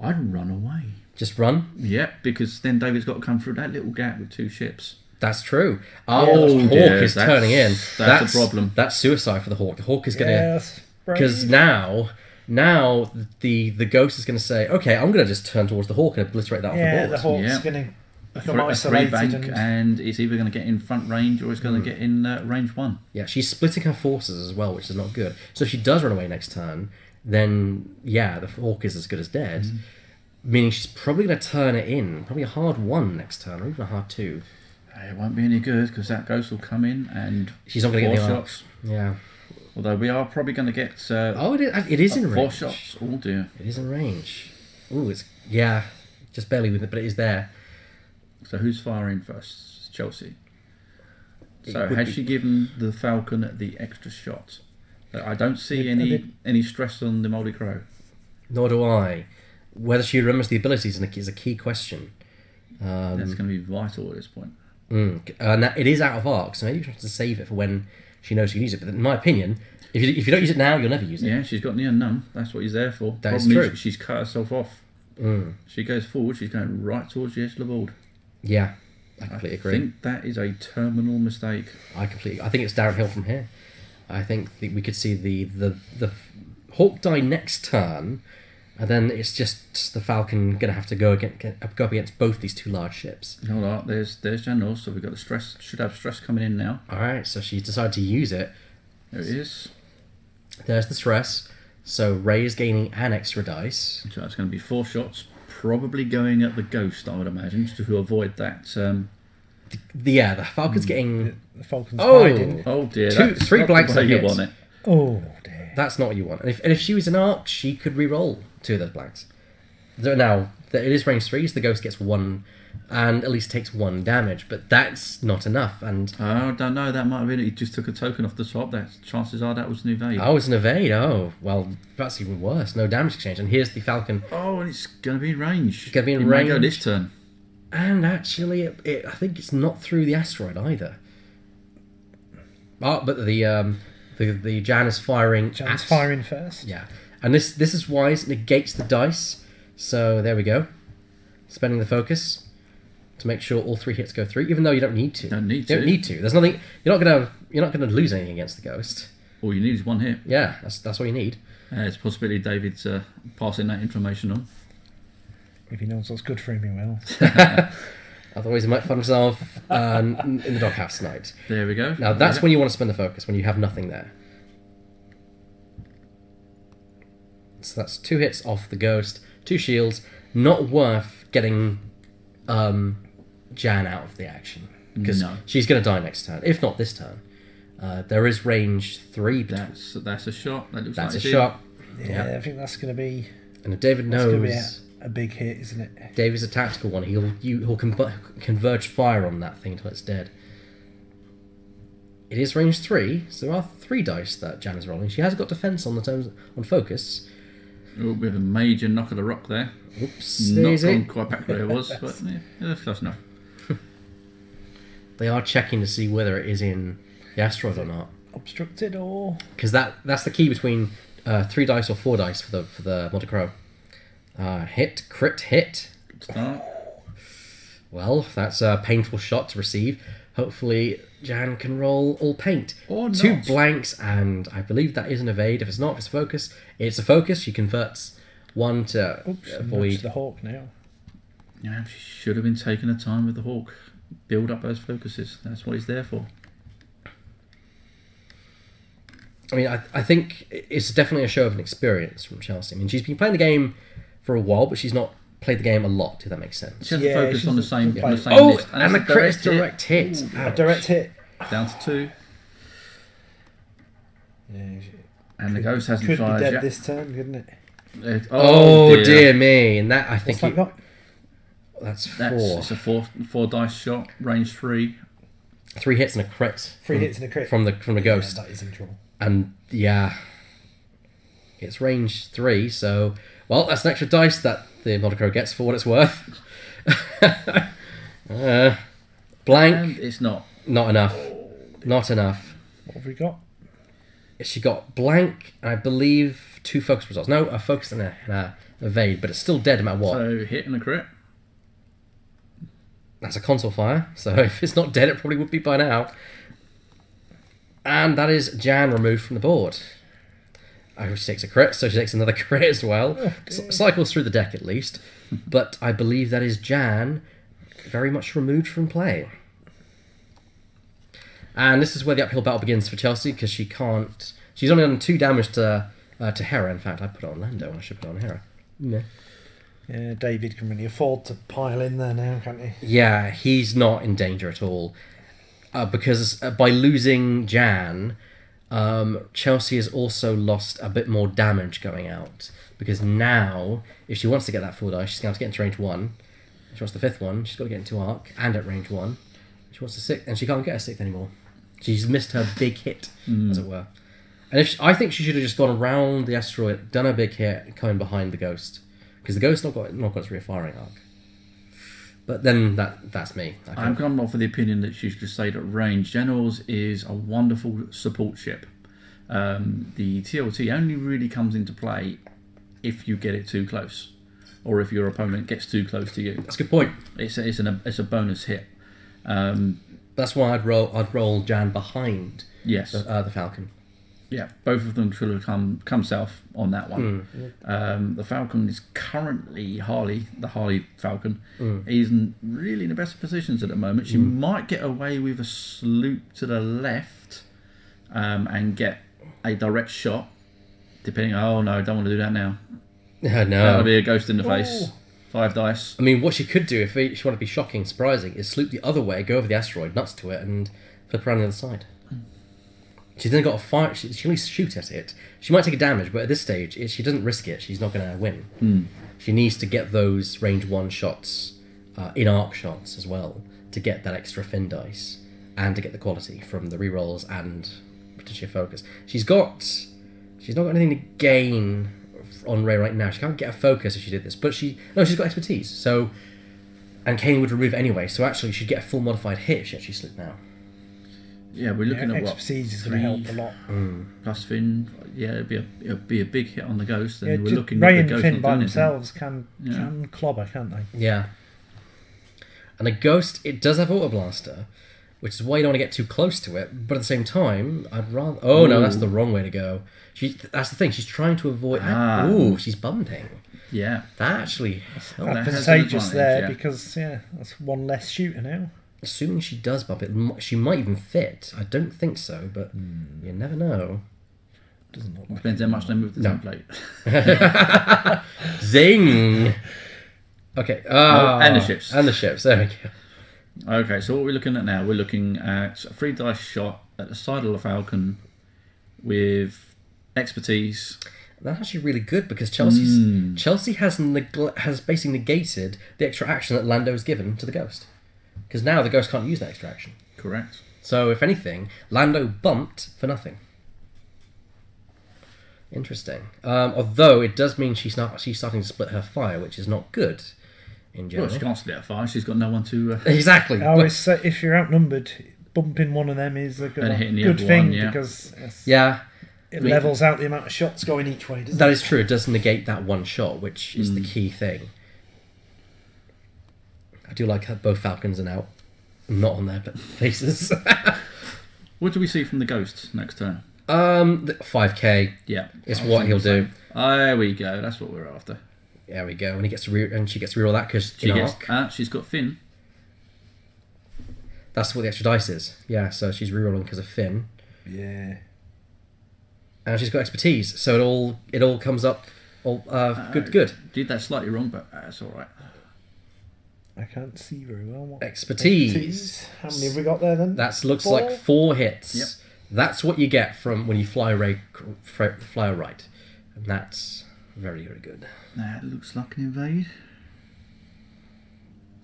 Speaker 2: I'd run away.
Speaker 1: Just run?
Speaker 2: Yep, because then David's got to come through that little gap with two ships.
Speaker 1: That's true. Oh,
Speaker 2: Oh,
Speaker 1: the Hawk
Speaker 2: dear,
Speaker 1: is
Speaker 2: that's-
Speaker 1: turning in.
Speaker 2: that's a problem.
Speaker 1: That's suicide for the Hawk. The Hawk is going to.
Speaker 3: Yes.
Speaker 1: Because now. Now the the ghost is going to say, "Okay, I'm going to just turn towards the hawk and obliterate that
Speaker 3: Yeah,
Speaker 1: off
Speaker 3: the board.
Speaker 1: the board."
Speaker 3: Hawk's
Speaker 2: Yeah.
Speaker 3: going to
Speaker 2: A,
Speaker 3: become
Speaker 2: a three bank,
Speaker 3: and,
Speaker 2: and it's either going to get in front range or it's going
Speaker 1: Hmm.
Speaker 2: to get in uh, range one.
Speaker 1: Yeah, she's splitting her forces as well, which is not good. So if she does run away next turn, then yeah, the hawk is as good as dead.
Speaker 2: Hmm.
Speaker 1: Meaning she's probably going to turn it in, probably a hard one next turn, or even a hard two.
Speaker 2: It won't be any good because that ghost will come in and
Speaker 1: She's not going to get the
Speaker 2: shots.
Speaker 1: shots. Yeah.
Speaker 2: Although we are probably going to get uh,
Speaker 1: Oh, it is, it is in
Speaker 2: four
Speaker 1: range.
Speaker 2: shots. Oh dear.
Speaker 1: It is in range. Ooh, it's yeah, just barely with it, but it is there.
Speaker 2: So who's firing first? Chelsea. So has
Speaker 1: be-
Speaker 2: she given the Falcon the extra shot? I don't see
Speaker 3: Yeah,
Speaker 2: any
Speaker 3: they-
Speaker 2: any stress on the Moldy Crow.
Speaker 1: Nor do I. Whether she remembers the abilities is a- key question. Um,
Speaker 2: That's going to be vital at this point.
Speaker 1: Mm, and that, it is out of arc, so maybe she have to save it for when she knows she can use it. But in my opinion, if you, if you don't use it now, you'll never use it.
Speaker 2: Yeah, she's got near none. That's what he's there for.
Speaker 1: That is
Speaker 2: Problem
Speaker 1: true.
Speaker 2: she's cut herself off.
Speaker 1: Mm,
Speaker 2: She goes forward. She's going right towards the edge of the board.
Speaker 1: Yeah, I
Speaker 2: I
Speaker 1: completely agree.
Speaker 2: I think that is a terminal mistake.
Speaker 1: I completely. I think it's downhill from here. I think we could see the the the Hawk die next turn, and then it's just the Falcon gonna have to go against go up against both these two large ships.
Speaker 2: Hold on, there's there's General, so we've got the stress. Should have stress coming in now.
Speaker 1: All right, so she decided to use it.
Speaker 2: There it is.
Speaker 1: There's the stress. So Rey is gaining an extra dice.
Speaker 2: So that's going to be four shots, probably going at the ghost, I would imagine, to avoid that. Um,
Speaker 1: The, yeah, the Falcon's getting.
Speaker 3: The Falcon's
Speaker 1: Oh!
Speaker 3: hiding.
Speaker 2: oh dear,
Speaker 1: Two-
Speaker 2: that's
Speaker 1: three
Speaker 2: not
Speaker 1: blanks
Speaker 2: way you want it.
Speaker 3: Oh dear.
Speaker 1: That's not what you want. And if, and if she was an arc, she could re-roll two of those blanks. So now that it is range three, so the ghost gets one, and at least takes one damage. But that's not enough. And
Speaker 2: I don't know. That might have been. He just took a token off the top. That chances are that was an evade.
Speaker 1: oh, it's an evade. Oh, well, that's even worse. No damage exchange. And here's the Falcon.
Speaker 2: Oh, and it's going to be in range.
Speaker 1: It's gonna be in
Speaker 2: It may go
Speaker 1: range.
Speaker 2: this turn.
Speaker 1: And actually, it, it, I think it's not through the asteroid either. Oh, but the um, the the Jan is firing.
Speaker 3: Jan's
Speaker 1: at-
Speaker 3: firing first.
Speaker 1: Yeah, and this this is wise. Negates the dice. So there we go. Spending the focus to make sure all three hits go through, even though you don't need to.
Speaker 2: Don't need
Speaker 1: You don't need to. There's nothing. You're not gonna. You're not gonna lose anything against the ghost.
Speaker 2: All you need is one hit.
Speaker 1: Yeah, that's that's all you need.
Speaker 2: Uh, it's possibly possibility David's uh, passing that information on.
Speaker 3: If he knows what's good for him, he will.
Speaker 1: Otherwise, he might find himself uh, in the doghouse tonight.
Speaker 2: There we go.
Speaker 1: Now that's when you want to spend the focus when you have nothing there. So that's two hits off the ghost, two shields. Not worth getting um, Jan out of the action because
Speaker 2: No.
Speaker 1: she's going to die next turn, if not this turn. Uh, there is range three. bet-
Speaker 2: That's that's a shot. That looks
Speaker 1: That's a
Speaker 2: like it.
Speaker 1: shot,
Speaker 3: Yeah,
Speaker 1: Yeah.
Speaker 3: I think that's going to be
Speaker 1: and if David
Speaker 3: that's going be
Speaker 1: knows
Speaker 3: a, a big hit, isn't it?
Speaker 1: David's a tactical one. He'll you, he'll conver- converge fire on that thing until it's dead. It is range three, so there are three dice that Jan is rolling. She has got defense on the terms on focus.
Speaker 2: Oh, we have a major knock of the rock there.
Speaker 1: Oops,
Speaker 2: Not
Speaker 1: there's
Speaker 2: gone quite back where it was, but yeah, yeah, that's close enough.
Speaker 1: They are checking to see whether it is in the asteroid or not,
Speaker 3: Obstructed or
Speaker 1: because that that's the key between uh, three dice or four dice for the for the Moldy Crow. Uh, hit, crit, hit.
Speaker 2: Good start.
Speaker 1: Well, that's a painful shot to receive. Hopefully, Jan can roll all paint.
Speaker 2: Or
Speaker 1: Two blanks, and I believe that is an evade. If it's not, if it's focus, it's a focus. She converts one to
Speaker 3: oops,
Speaker 1: avoid.
Speaker 3: the hawk now.
Speaker 2: Yeah, she should have been taking her time with the hawk. Build up those focuses. That's what he's there for.
Speaker 1: I mean, I, I think it's definitely a show of an experience from Chelsea. I mean, she's been playing the game for a while, but she's not played the game a lot. If that makes sense.
Speaker 2: She has
Speaker 3: Yeah,
Speaker 2: to focus on the
Speaker 3: a-
Speaker 2: same,
Speaker 3: yeah.
Speaker 2: on the same
Speaker 1: Oh,
Speaker 2: list.
Speaker 1: and the
Speaker 2: that's a
Speaker 1: crit is
Speaker 2: hit.
Speaker 1: direct hit.
Speaker 2: Ooh,
Speaker 3: A
Speaker 1: Ouch.
Speaker 3: direct hit.
Speaker 2: Down to two.
Speaker 3: Yeah,
Speaker 2: And the ghost hasn't
Speaker 3: could be
Speaker 2: fired
Speaker 3: dead
Speaker 2: yet.
Speaker 3: this turn, couldn't it?
Speaker 2: Uh,
Speaker 1: Oh, dear. me! And that I think
Speaker 3: What's that
Speaker 1: it-
Speaker 3: got?
Speaker 1: that's
Speaker 2: That's
Speaker 1: four.
Speaker 2: it's a four four dice shot, range three.
Speaker 1: Three hits and a crit.
Speaker 3: Three
Speaker 1: from,
Speaker 3: hits and a crit.
Speaker 1: from the from the
Speaker 3: Yeah,
Speaker 1: ghost.
Speaker 3: that is in trouble.
Speaker 1: and yeah, it's range three. So well, that's an extra dice that the Moldy Crow gets for what it's worth. uh, blank,
Speaker 2: And it's not.
Speaker 1: not enough. Not enough.
Speaker 3: What have we got?
Speaker 1: She got blank, and I believe two focus results. No, a focus and a, and a evade, but it's still dead no matter what.
Speaker 2: So hit and a crit.
Speaker 1: That's a console fire, so if it's not dead, it probably would be by now. And that is Jan removed from the board. Oh, she takes a crit, so she takes another crit as well. S- cycles through the deck at least. But I believe that is Jan very much removed from play. And this is where the uphill battle begins for Chelsea because she can't. She's only done two damage to uh, to Hera. In fact, I put it on Lando and I should put it on Hera. Meh.
Speaker 3: Yeah, David can really afford to pile in there now, can't he?
Speaker 1: Yeah, he's not in danger at all. Uh, because uh, by losing Jan, um, Chelsea has also lost a bit more damage going out. Because now, if she wants to get that full dice, she's going to have to get into range one. If she wants the fifth one, she's got to get into arc and at range one. She wants the sixth, and she can't get a sixth anymore. She's missed her big hit, as it were. And if she, I think she should have just gone around the asteroid, done a big hit, coming behind the ghost, because the ghost not got not got its rear firing arc. But then that that's me.
Speaker 2: I'm coming off with the opinion that she should stayed at range. Jan Ors is a wonderful support ship. Um, the TLT only really comes into play if you get it too close, or if your opponent gets too close to you.
Speaker 1: That's a good point.
Speaker 2: It's a, it's, an, it's a bonus hit. Um,
Speaker 1: That's why I'd roll I'd roll Jan behind
Speaker 2: yes.
Speaker 1: the, uh, the Falcon.
Speaker 2: Yeah, both of them should have come come south on that one. Um, the Falcon is currently Harley, the Harley Falcon, isn't really in the best positions at the moment. She might get away with a sloop to the left um, and get a direct shot. Depending, oh no, don't want to do that now.
Speaker 1: Yeah,
Speaker 2: That'll be a ghost in the face.
Speaker 3: Oh.
Speaker 2: Five dice.
Speaker 1: I mean, what she could do if she wanted to be shocking, surprising, is sloop the other way, go over the asteroid, nuts to it, and flip around the other side. She's then got a fire. She, she can at least shoot at it. She might take a damage, but at this stage, if she doesn't risk it, she's not going to win. She needs to get those range one shots, uh, in arc shots as well, to get that extra Finn dice, and to get the quality from the rerolls and potentially focus. She's got. She's not got anything to gain on Rey right now. She can't get a focus if she did this, but she no, she's got expertise. So, and Kane would remove anyway. So actually, she'd get a full modified hit if she actually slipped now.
Speaker 2: Yeah, we're looking
Speaker 3: Yeah,
Speaker 2: at what
Speaker 3: expertise is going to help a lot.
Speaker 2: plus Finn. Yeah, it'd be a it'll be a big hit on the ghost, and
Speaker 3: Yeah,
Speaker 2: we're looking
Speaker 3: Rey
Speaker 2: at
Speaker 3: and
Speaker 2: the ghost
Speaker 3: Finn
Speaker 2: not
Speaker 3: by
Speaker 2: doing anything.
Speaker 3: themselves can
Speaker 2: Yeah.
Speaker 3: can clobber, can't they?
Speaker 1: Yeah. And a ghost, it does have auto blaster, which is why you don't want to get too close to it. But at the same time, I'd rather. Oh no, that's the wrong way to go. She. That's the thing. She's trying to avoid.
Speaker 2: Ah.
Speaker 1: Ooh, she's bumping.
Speaker 2: Yeah,
Speaker 1: That actually.
Speaker 2: That has an
Speaker 3: Advantageous there
Speaker 2: yeah.
Speaker 3: because yeah, that's one less shooter now.
Speaker 1: Assuming she does bump it, she might even fit. I don't think so, but you never know.
Speaker 3: Doesn't look like
Speaker 2: depends how much they move the
Speaker 1: No.
Speaker 2: template.
Speaker 1: Zing. Okay. Ah,
Speaker 2: Oh, and the ships.
Speaker 1: And the ships. There we go.
Speaker 2: Okay, so what we're looking at now, we're looking at a three dice shot at the side of the Falcon with expertise.
Speaker 1: That's actually really good because Chelsea's
Speaker 2: Mm.
Speaker 1: Chelsea has negle- has basically negated the extra action that Lando has given to the Ghost. Because now the Ghost can't use that extraction.
Speaker 2: Correct.
Speaker 1: So if anything, Lando bumped for nothing. Interesting. Um, although it does mean she's not she's starting to split her fire, which is not good in
Speaker 2: Well,
Speaker 1: general.
Speaker 2: she can't split a fire. She's got no one to. Uh,
Speaker 1: exactly.
Speaker 3: I
Speaker 1: but-
Speaker 3: always say if you're outnumbered, bumping one of them is a good,
Speaker 2: And hitting the
Speaker 3: good
Speaker 2: other
Speaker 3: thing
Speaker 2: one, yeah.
Speaker 3: because it's-
Speaker 1: yeah,
Speaker 3: it
Speaker 1: mean-
Speaker 3: levels out the amount of shots going each way, doesn't
Speaker 1: that
Speaker 3: it?
Speaker 1: is true. It does negate that one shot, which is the
Speaker 2: Mm.
Speaker 1: key thing. I do like that both Falcons are now not on their faces.
Speaker 2: what do we see from the Ghost next turn?
Speaker 1: um, five k.
Speaker 2: Yeah,
Speaker 1: It's
Speaker 2: I
Speaker 1: what he'll do.
Speaker 2: the. There we go. That's what we're after.
Speaker 1: There we go. And he gets to re- and she gets to reroll that because
Speaker 2: She gets. Ah, she's got Finn.
Speaker 1: that's what the extra dice is. Yeah, so she's rerolling because of Finn,
Speaker 3: Yeah.
Speaker 1: and she's got expertise. So it all it all comes up. All uh, good, good.
Speaker 2: Did that slightly wrong, but that's all right.
Speaker 3: I can't see very well. What
Speaker 1: Expertise.
Speaker 3: How many have we got there then?
Speaker 1: That looks
Speaker 3: Four?
Speaker 1: like four hits.
Speaker 2: Yep.
Speaker 1: That's what you get from when you fly right, fly right, and that's very very good.
Speaker 2: That looks like an invade.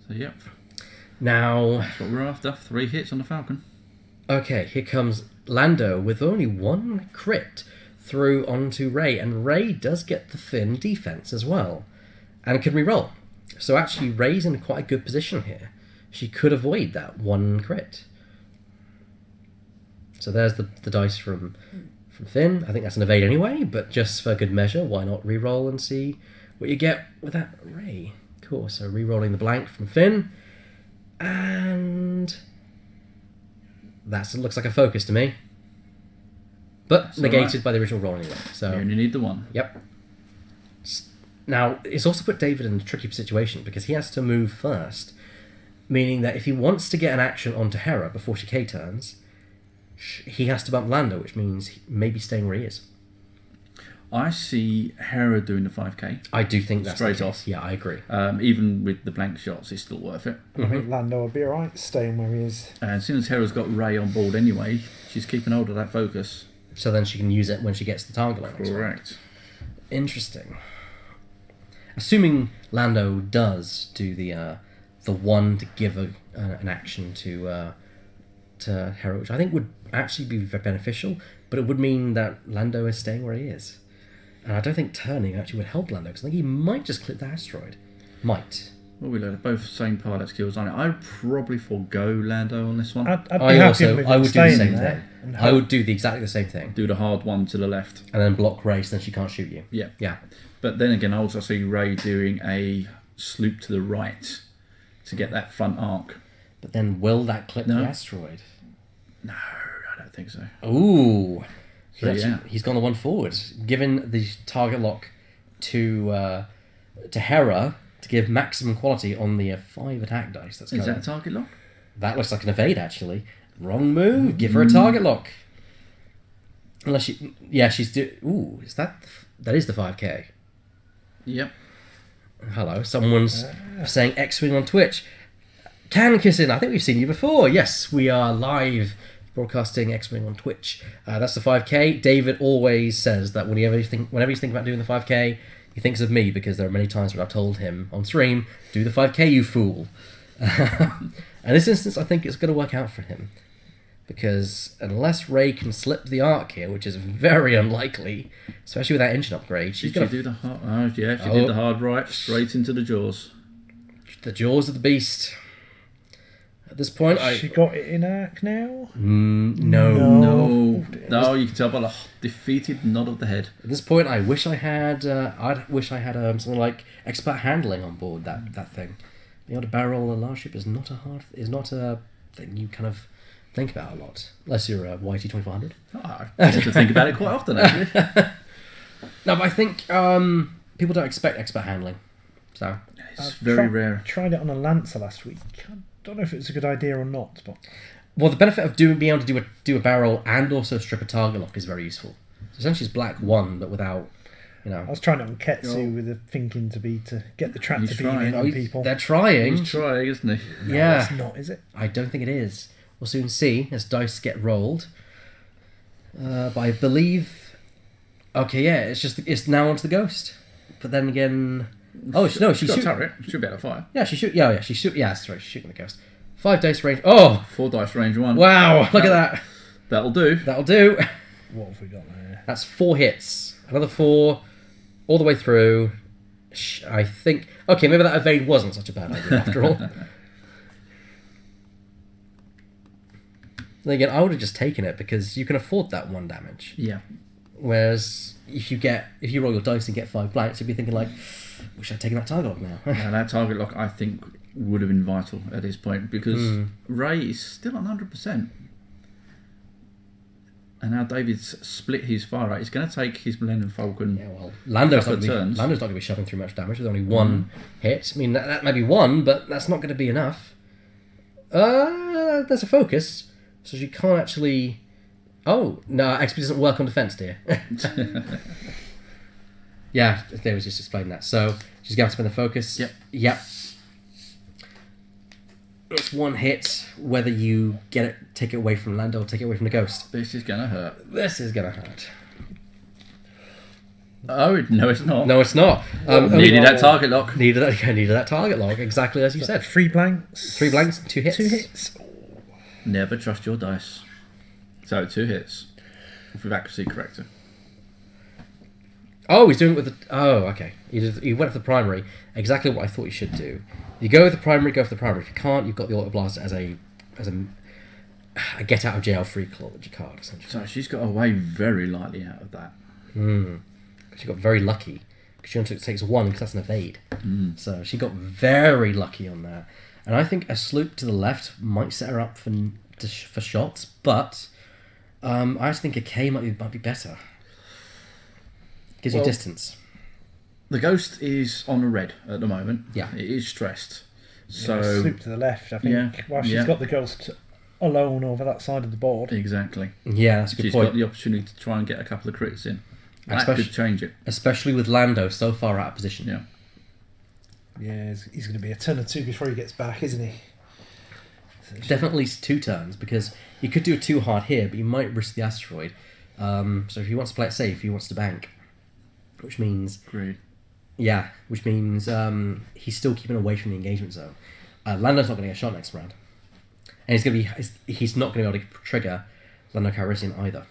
Speaker 2: So yep,
Speaker 1: Now,
Speaker 2: that's what we're after. Three hits on the Falcon.
Speaker 1: okay, here comes Lando with only one crit through onto Rey, and Rey does get the thin defense as well, and can reroll. So actually, Rey's in quite a good position here. She could avoid that one crit. So there's the, the dice from from Finn. I think that's an evade anyway, but just for good measure, why not re-roll and see what you get with that Rey? Cool. So re-rolling the blank from Finn, and that looks like a focus to me, but
Speaker 2: That's
Speaker 1: negated
Speaker 2: right.
Speaker 1: by the original roll anyway. So
Speaker 2: You only need the one.
Speaker 1: Yep. S- Now, it's also put David in a tricky situation because he has to move first, meaning that if he wants to get an action onto Hera before she K turns, he has to bump Lando, which means he maybe staying where he is.
Speaker 2: I see Hera doing the 5k.
Speaker 1: I do think that's
Speaker 2: Straight
Speaker 1: the
Speaker 2: off.
Speaker 1: Yeah, I agree.
Speaker 2: Um, even with the blank shots, it's still worth it.
Speaker 3: I think Lando will be alright staying where he is.
Speaker 2: And as soon as Hera's got Rey on board anyway, she's keeping hold of that focus.
Speaker 1: So then she can use it when she gets the target line. next round.
Speaker 2: Correct.
Speaker 1: Interesting. Assuming Lando does do the uh, the one to give a, uh, an action to uh, to Hera, which I think would actually be beneficial, but it would mean that Lando is staying where he is, and I don't think turning actually would help Lando because I think he might just clip the asteroid. Might.
Speaker 2: Well, we look both same pilot skills on it. I'd probably forego Lando on this one.
Speaker 3: I'd, I'd be
Speaker 1: I
Speaker 3: happy
Speaker 1: also
Speaker 3: with
Speaker 1: I would do the same thing. I would do the exactly the same thing,
Speaker 2: Do the hard one to the left.
Speaker 1: and then block race, then she can't shoot you.
Speaker 2: Yeah.
Speaker 1: Yeah.
Speaker 2: But then again, I also see Rey doing a sloop to the right to get that front arc.
Speaker 1: But then will that clip
Speaker 2: No.
Speaker 1: the asteroid?
Speaker 2: No, I don't think so.
Speaker 1: Ooh. He's,
Speaker 2: But
Speaker 1: actually,
Speaker 2: yeah.
Speaker 1: he's gone the one forward, given the target lock to uh, to Hera to give maximum quality on the uh, five attack dice. That's
Speaker 2: Is
Speaker 1: going.
Speaker 2: that a target lock?
Speaker 1: That looks like an evade, actually. Wrong move. Give her a target lock. Unless she, yeah, she's do. Ooh, is that that is the five k?
Speaker 2: Yep.
Speaker 1: Hello, someone's saying X-wing on Twitch. Can Kissin, I think we've seen you before. Yes, we are live broadcasting X-wing on Twitch. Uh, that's the five k. David always says that whenever he's think, whenever he's thinking about doing the five k, he thinks of me because there are many times when I've told him on stream, "Do the five k, you fool." and this instance, I think it's going to work out for him because unless Rey can slip the arc here, which is very unlikely, especially with that engine upgrade, she's going to
Speaker 2: do the hard? Oh, yeah, she
Speaker 1: Oh.
Speaker 2: did the hard right straight into the jaws.
Speaker 1: the jaws of the beast. At this point, I
Speaker 3: She got it in arc now.
Speaker 1: Mm, no.
Speaker 3: No.
Speaker 2: No,
Speaker 3: Oh,
Speaker 2: no, you can tell by the defeated nod of the head.
Speaker 1: At this point, I wish I had. Uh, I wish I had um, something like expert handling on board that that thing. Being able to barrel a large ship is not a hard. Is not a thing you kind of think about a lot, unless you're a YT twenty four hundred.
Speaker 2: Oh, I tend to think about it quite often, actually.
Speaker 1: No, but I think um, people don't expect expert handling. So
Speaker 2: It's
Speaker 3: I've
Speaker 2: very
Speaker 3: tri-
Speaker 2: rare.
Speaker 3: Tried it on a Lancer last week. I don't know if it's a good idea or not, but
Speaker 1: Well, the benefit of doing being able to do a do a barrel and also strip a target lock is very useful. So essentially, it's black one, but without, you know.
Speaker 3: I was trying it on Ketsu
Speaker 2: Onyo.
Speaker 3: with the thinking to be to get the trap
Speaker 2: He's
Speaker 3: beam
Speaker 2: trying.
Speaker 3: in
Speaker 2: Oh,
Speaker 3: on people.
Speaker 1: They're trying.
Speaker 2: He's trying, isn't he?
Speaker 3: No,
Speaker 1: yeah.
Speaker 3: it's not, is it?
Speaker 1: I don't think it is. We'll soon see as dice get rolled. Uh, but I believe. Okay, yeah, it's just it's now onto the ghost. But then again, oh she, no, she
Speaker 2: She's got a
Speaker 1: shoot.
Speaker 2: turret. Should be able to fire.
Speaker 1: Yeah, she shoot. Yeah, yeah, she shoot. Yeah, that's right. She's shooting the ghost. Five dice range. Oh,
Speaker 2: Four dice range one.
Speaker 1: wow! Look at that.
Speaker 2: That'll do.
Speaker 1: That'll do.
Speaker 3: What have we got there?
Speaker 1: That's four hits. Another four, all the way through. I think. Okay, maybe that evade wasn't such a bad idea after all. then again, I would have just taken it because you can afford that one damage.
Speaker 2: Yeah.
Speaker 1: Whereas if you get if you roll your dice and get five blanks, you'd be thinking like, wish I'd taken that target lock now.
Speaker 2: Now, that target lock, I think, would have been vital at this point because
Speaker 1: Hmm.
Speaker 2: Rey is still on 100%. And now David's split his fire rate. He's going to take his Millennium Falcon.
Speaker 1: yeah, well, Lando's not, gonna be. Lando's not going to be shoving through much damage There's only one hit. I mean, that, that may be one, but that's not going to be enough. Uh, there's a focus, so she can't actually. Oh no, XP doesn't work on defense, dear. yeah, they was just explaining that. So she's going to spend the focus.
Speaker 2: Yep.
Speaker 1: Yep. It's one hit, whether you get it, take it away from Lando, or take it away from the ghost.
Speaker 2: This is going to hurt.
Speaker 1: This is gonna hurt.
Speaker 2: Oh, no, it's not.
Speaker 1: No, it's not. Um, only-
Speaker 2: Needed that target lock.
Speaker 1: Needed that, yeah, needed that target lock. exactly as you said.
Speaker 3: Three blanks.
Speaker 1: Three blanks, two hits.
Speaker 3: Two hits.
Speaker 2: Never trust your dice. So, two hits. With accuracy corrector.
Speaker 1: Oh, he's doing it with the. Oh, okay. He, did, he went for the primary. Exactly what I thought you should do. You go with the primary, go for the primary. If you can't, you've got the auto blaster as a as a, a get out of jail free card, essentially.
Speaker 2: So, she's got away very lightly out of that. Hmm.
Speaker 1: She got very lucky because she only took- takes one because that's an evade. So she got very lucky on that. And I think a sloop to the left might set her up for for shots, but um, I just think a K might be might be better. Gives you distance.
Speaker 2: The ghost is on a red at the moment.
Speaker 1: Yeah.
Speaker 2: It is stressed.
Speaker 3: So
Speaker 2: So,
Speaker 3: sloop to the left. I think.
Speaker 2: Yeah,
Speaker 3: While she's
Speaker 2: yeah.
Speaker 3: got the ghost alone over that side of the board.
Speaker 2: exactly.
Speaker 1: Yeah, that's a good
Speaker 2: She's
Speaker 1: point.
Speaker 2: got the opportunity to try and get a couple of crits in. That
Speaker 1: Especially-
Speaker 2: could change it.
Speaker 1: Especially with Lando so far out of position.
Speaker 2: Yeah.
Speaker 3: Yeah, he's, he's going to be a turn or two before he gets back, isn't he?
Speaker 1: Definitely at least two turns because you could do a two hard here, but you might risk the asteroid. Um, so if he wants to play it safe, he wants to bank, which means
Speaker 2: Agreed.
Speaker 1: Yeah, which means um, he's still keeping away from the engagement zone. Uh, Lando's not going to get shot next round, and he's going to be he's, not going to be able to trigger Lando Calrissian either.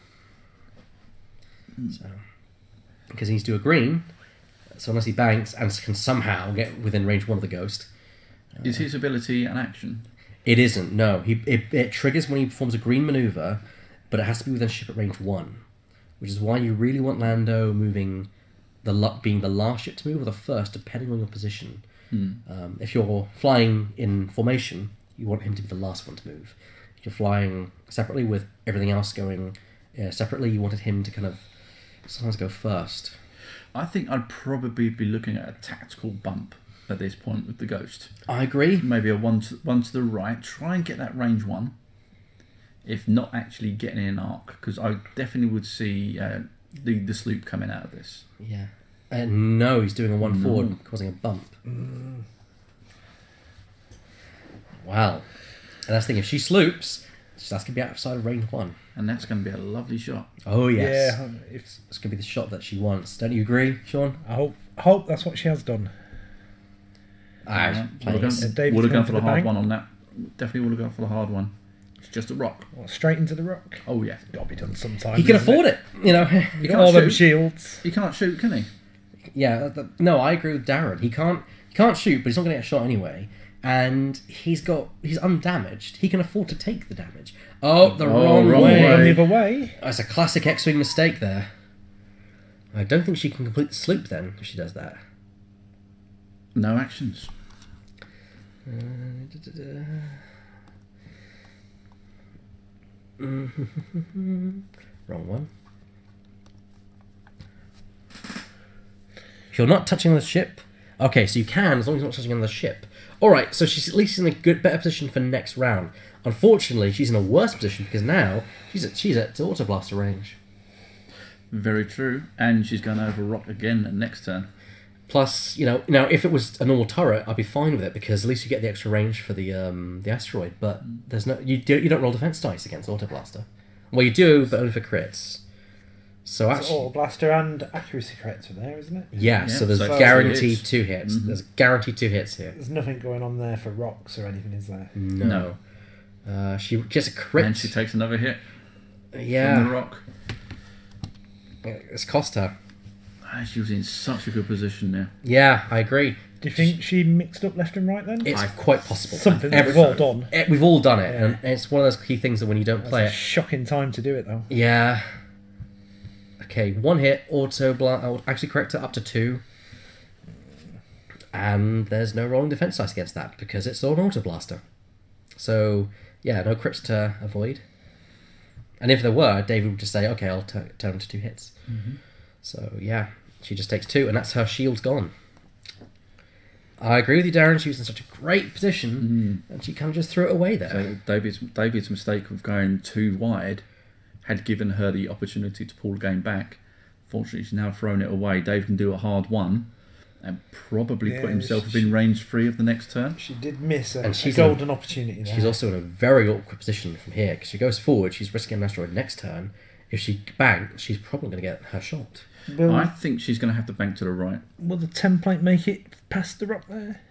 Speaker 1: So, because he needs to do a green, so unless he banks and can somehow get within range one of the ghost,
Speaker 2: Is his ability an action?
Speaker 1: it isn't. No, he it, it triggers when he performs a green maneuver, but it has to be within ship at range one, which is why you really want Lando moving, the lu- being the last ship to move or the first, depending on your position. Um, if you're flying in formation, you want him to be the last one to move. If you're flying separately with everything else going yeah, separately you wanted him to kind of sometimes go first.
Speaker 2: I think I'd probably be looking at a tactical bump at this point with the ghost.
Speaker 1: I agree.
Speaker 2: Maybe a one to, one to the right. Try and get that range one. If not actually getting an arc, because I definitely would see uh, the the sloop coming out of this.
Speaker 1: Yeah. Uh, no, he's doing a one forward, causing a bump. Wow. And that's the thing, if she sloops, that's going to be outside of range one.
Speaker 2: And that's going to be a lovely shot.
Speaker 1: Oh, yes.
Speaker 3: Yeah, if,
Speaker 1: It's going to be the shot that she wants. Don't you agree, Shaun?
Speaker 3: I hope I hope that's what she has done.
Speaker 1: Ah,
Speaker 2: Uh,
Speaker 1: playing
Speaker 2: would have
Speaker 1: it.
Speaker 2: Gone,
Speaker 3: David's
Speaker 2: would have
Speaker 3: going
Speaker 2: gone
Speaker 3: for
Speaker 2: for the
Speaker 3: the
Speaker 2: hard
Speaker 3: bank.
Speaker 2: one on that. Definitely would have gone for the hard one. It's just a rock.
Speaker 3: What, straight into the rock.
Speaker 2: Oh yeah.
Speaker 3: Got to be done sometime.
Speaker 1: He can afford it, you know.
Speaker 2: He can't
Speaker 3: All them
Speaker 2: shoot.
Speaker 3: shields.
Speaker 2: He can't shoot, can he?
Speaker 1: Yeah, uh, that- that- no, I agree with Darren. He can't he can't shoot, but he's not going to get a shot anyway. And he's got he's undamaged. He can afford to take the damage. Oh, the
Speaker 2: Oh,
Speaker 1: wrong,
Speaker 2: wrong
Speaker 1: way.
Speaker 2: way.
Speaker 3: Run the other way.
Speaker 1: That's a classic X-wing mistake there. I don't think she can complete the sloop then if she does that.
Speaker 2: No actions.
Speaker 1: Uh, Wrong one. You're not touching the ship. Okay, so you can as long as you're not touching the ship. All right, so she's at least in a good, better position for next round. Unfortunately, she's in a worse position because now she's at she's at auto blaster range.
Speaker 2: Very true. And she's going to over rock again next turn.
Speaker 1: Plus, you know, now if it was a normal turret, I'd be fine with it because at least you get the extra range for the um, the asteroid. But there's no you do you don't roll defense dice against auto blaster. Well, you do, but only for crits. So
Speaker 3: It's
Speaker 1: actually,
Speaker 3: auto blaster and accuracy crits are there, isn't it?
Speaker 1: yeah,
Speaker 2: Yeah,
Speaker 1: so there's
Speaker 2: so
Speaker 1: guaranteed
Speaker 2: two hits.
Speaker 1: two hits. There's guaranteed two hits here.
Speaker 3: There's nothing going on there for rocks or anything, is there?
Speaker 1: No. Uh, she gets a crit.
Speaker 2: And she takes another hit Yeah. from the rock.
Speaker 1: it's cost her.
Speaker 2: Ah, She was in such a good position there.
Speaker 1: Yeah, I agree.
Speaker 3: Do you think she mixed up left and right then?
Speaker 1: It's
Speaker 2: I-
Speaker 1: quite possible.
Speaker 3: Something we've all done.
Speaker 1: eh, We've all done it,
Speaker 3: Yeah.
Speaker 1: and it's one of those key things that when you don't
Speaker 3: That's
Speaker 1: play
Speaker 3: a
Speaker 1: it,
Speaker 3: shocking time to do it though.
Speaker 1: Yeah. Okay, one hit, auto blast. I'll actually correct it up to two. And there's no rolling defense dice against that because it's an auto blaster. So, yeah, no crits to avoid. And if there were, David would just say, okay, I'll t- turn to two hits. So, yeah, she just takes two, and that's her shield's gone. I agree with you, Darren. She was in such a great position, mm. and she kind of just threw it away there.
Speaker 2: So David's David's mistake of going too wide had given her the opportunity to pull the game back. Fortunately, she's now thrown it away. Dave can do a hard one and probably
Speaker 3: Yeah,
Speaker 2: put himself
Speaker 3: she-
Speaker 2: within range three of the next turn.
Speaker 3: She did miss a,
Speaker 1: And
Speaker 3: a
Speaker 1: she's
Speaker 3: golden opportunity there.
Speaker 1: She's also in a very awkward position from here because she goes forward. She's risking an asteroid next turn. If she banks, she's probably going to get her shot.
Speaker 3: will,
Speaker 2: I think she's going to have to bank to the right.
Speaker 3: will the template make it past the rock there?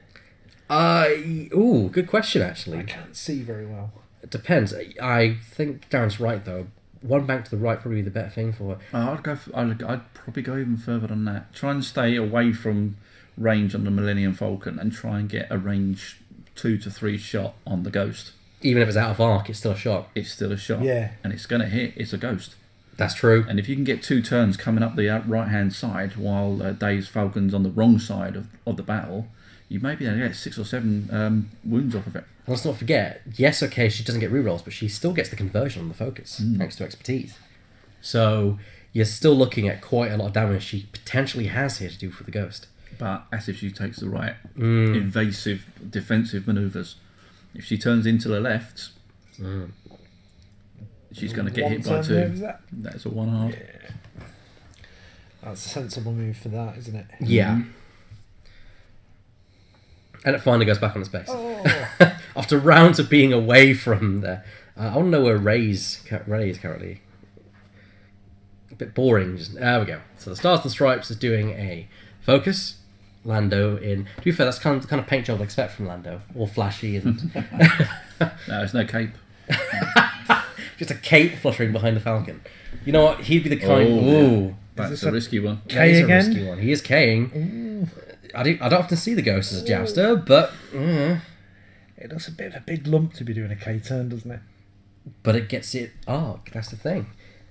Speaker 1: Uh, ooh, good question. Actually.
Speaker 3: I can't see very well.
Speaker 1: it depends. I think Darren's right though. One bank to the right probably be the better thing for her.
Speaker 2: Uh, I'd go. For, I'd, I'd probably go even further than that. Try and stay away from range on the Millennium Falcon and try and get a range two to three shot on the Ghost.
Speaker 1: Even if it's out of arc, it's still a shot.
Speaker 2: It's still a shot.
Speaker 3: Yeah.
Speaker 2: And it's going to hit. It's a Ghost.
Speaker 1: That's true.
Speaker 2: And if you can get two turns coming up the right hand side while uh, Dave's Falcon's on the wrong side of, of the battle, you may be able to get six or seven um, wounds off of it.
Speaker 1: Let's not forget. Yes, okay, she doesn't get rerolls, but she still gets the conversion on the focus thanks to expertise. So you're still looking at quite a lot of damage she potentially has here to do for the ghost.
Speaker 2: But as if she takes the right
Speaker 1: Mm.
Speaker 2: invasive defensive manoeuvres. If she turns into the left, she's going to get
Speaker 3: One
Speaker 2: hit by two.
Speaker 3: is that?
Speaker 2: That's a one hard.
Speaker 3: That's a sensible move for that, isn't it?
Speaker 1: Yeah. And it finally goes back on its base.
Speaker 3: Oh,
Speaker 1: After rounds of being away from there. Uh, I want to know where Rey's, ca- Rey is currently. A bit boring. Just, there we go. So the Stars and Stripes is doing a focus. Lando in. To be fair, that's kind of the kind of paint job I expect from Lando. All flashy and
Speaker 2: No, it's no cape.
Speaker 1: Just a cape fluttering behind the Falcon. You know what? He'd be the kind.
Speaker 2: Oh,
Speaker 1: Ooh.
Speaker 2: That's
Speaker 3: this
Speaker 2: a
Speaker 3: a-
Speaker 2: risky one.
Speaker 1: That
Speaker 3: K
Speaker 1: is a
Speaker 3: again?
Speaker 1: risky one. He is K'ing. I don't, I don't often see the ghost as a jouster, but mm,
Speaker 3: it looks a bit of a big lump to be doing a K turn, doesn't it?
Speaker 1: but it gets it arc. That's the thing.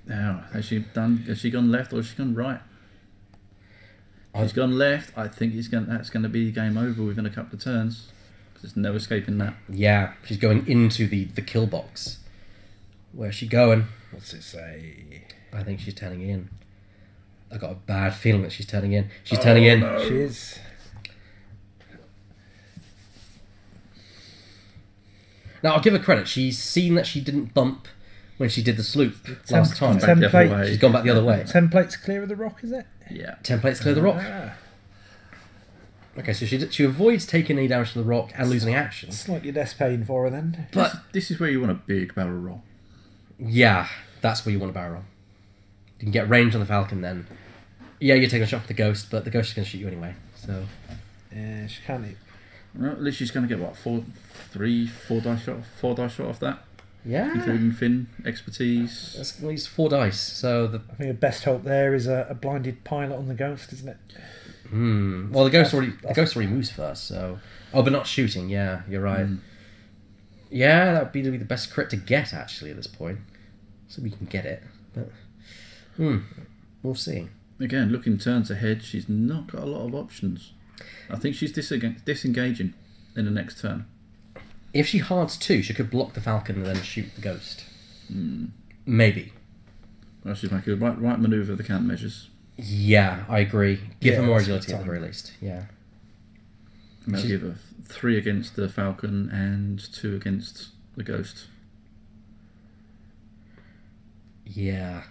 Speaker 2: Now, has she done? Has she gone left or has she gone right?
Speaker 1: I-
Speaker 2: She's gone left. I think he's going. That's going to be game over within a couple of turns. 'Cause there's no escaping that.
Speaker 1: Yeah, she's going into the the kill box. Where's she going?
Speaker 3: What's it say?
Speaker 1: I think she's turning in. I got a bad feeling that she's turning in. She's turning in.
Speaker 3: She is.
Speaker 1: Now I'll give her credit. She's seen that she didn't bump when she did the sloop
Speaker 3: Tem-
Speaker 1: last time.
Speaker 2: Back the other
Speaker 3: Template.
Speaker 1: She's gone back the other way.
Speaker 3: Templates clear of the rock, is it?
Speaker 2: Yeah.
Speaker 1: Templates clear of the rock.
Speaker 3: Ah,
Speaker 1: Okay, so she she avoids taking any damage to the rock and losing action.
Speaker 3: slightly less pain for her then.
Speaker 1: But
Speaker 2: This, this is where you want a big barrel roll.
Speaker 1: Yeah, that's where you want a barrel. You can get range on the falcon then. Yeah, you're taking a shot for the ghost, but the ghost is going to shoot you anyway. So
Speaker 3: Yeah, she can't. e-
Speaker 2: Well, at least she's going to get what four, three, four dice shot, four dice shot off that,
Speaker 1: yeah,
Speaker 2: including Finn expertise.
Speaker 1: that's at least four dice. So the
Speaker 3: I think the best hope there is a, a blinded pilot on the ghost, isn't it?
Speaker 1: hmm. Well, the ghost
Speaker 3: That's-
Speaker 1: already the ghost already moves first. So oh, but not shooting. Yeah, you're right.
Speaker 2: Mm.
Speaker 1: Yeah, that would be the best crit to get actually at this point. So we can get it, but hmm, we'll see.
Speaker 2: Again, looking turns ahead, she's not got a lot of options. I think she's diseng- disengaging in the next turn.
Speaker 1: If she hards two, she could block the falcon and then shoot the ghost.
Speaker 2: Hmm.
Speaker 1: Maybe.
Speaker 2: Well, she's making the right, right manoeuvre of the countermeasures.
Speaker 1: Yeah, I agree. Give
Speaker 3: Yeah,
Speaker 1: her more agility at the very least. Yeah. She's-
Speaker 2: give her three against the falcon and two against the ghost.
Speaker 1: Yeah.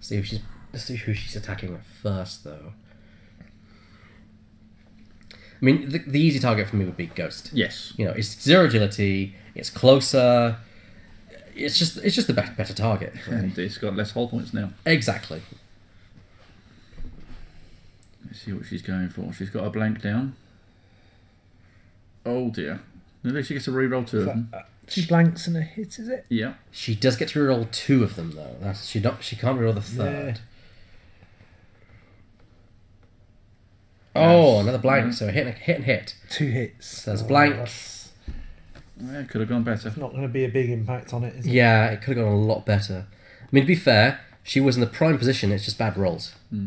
Speaker 1: See if she's let's see who she's attacking at first though. I mean, the, the easy target for me would be Ghost.
Speaker 2: Yes.
Speaker 1: You know, it's zero agility. It's closer. It's just it's just the be- better target. really.
Speaker 2: And it's got less hull points now.
Speaker 1: Exactly.
Speaker 2: Let's see what she's going for. She's got a blank down. Oh dear. At least she gets a reroll two of them.
Speaker 3: She blanks and a hit, is it?
Speaker 2: Yeah.
Speaker 1: She does get to reroll two of them though. That's she not she can't reroll the third. Oh,
Speaker 2: Yes.
Speaker 1: another blank. So hit and hit and hit.
Speaker 3: Two hits.
Speaker 1: There's a blank.
Speaker 3: That's
Speaker 2: Yeah, could have gone better.
Speaker 3: It's not going to be a big impact on it, is it?
Speaker 1: Yeah, it could have gone a lot better. I mean, to be fair, she was in the prime position. It's just bad rolls.
Speaker 2: Hmm.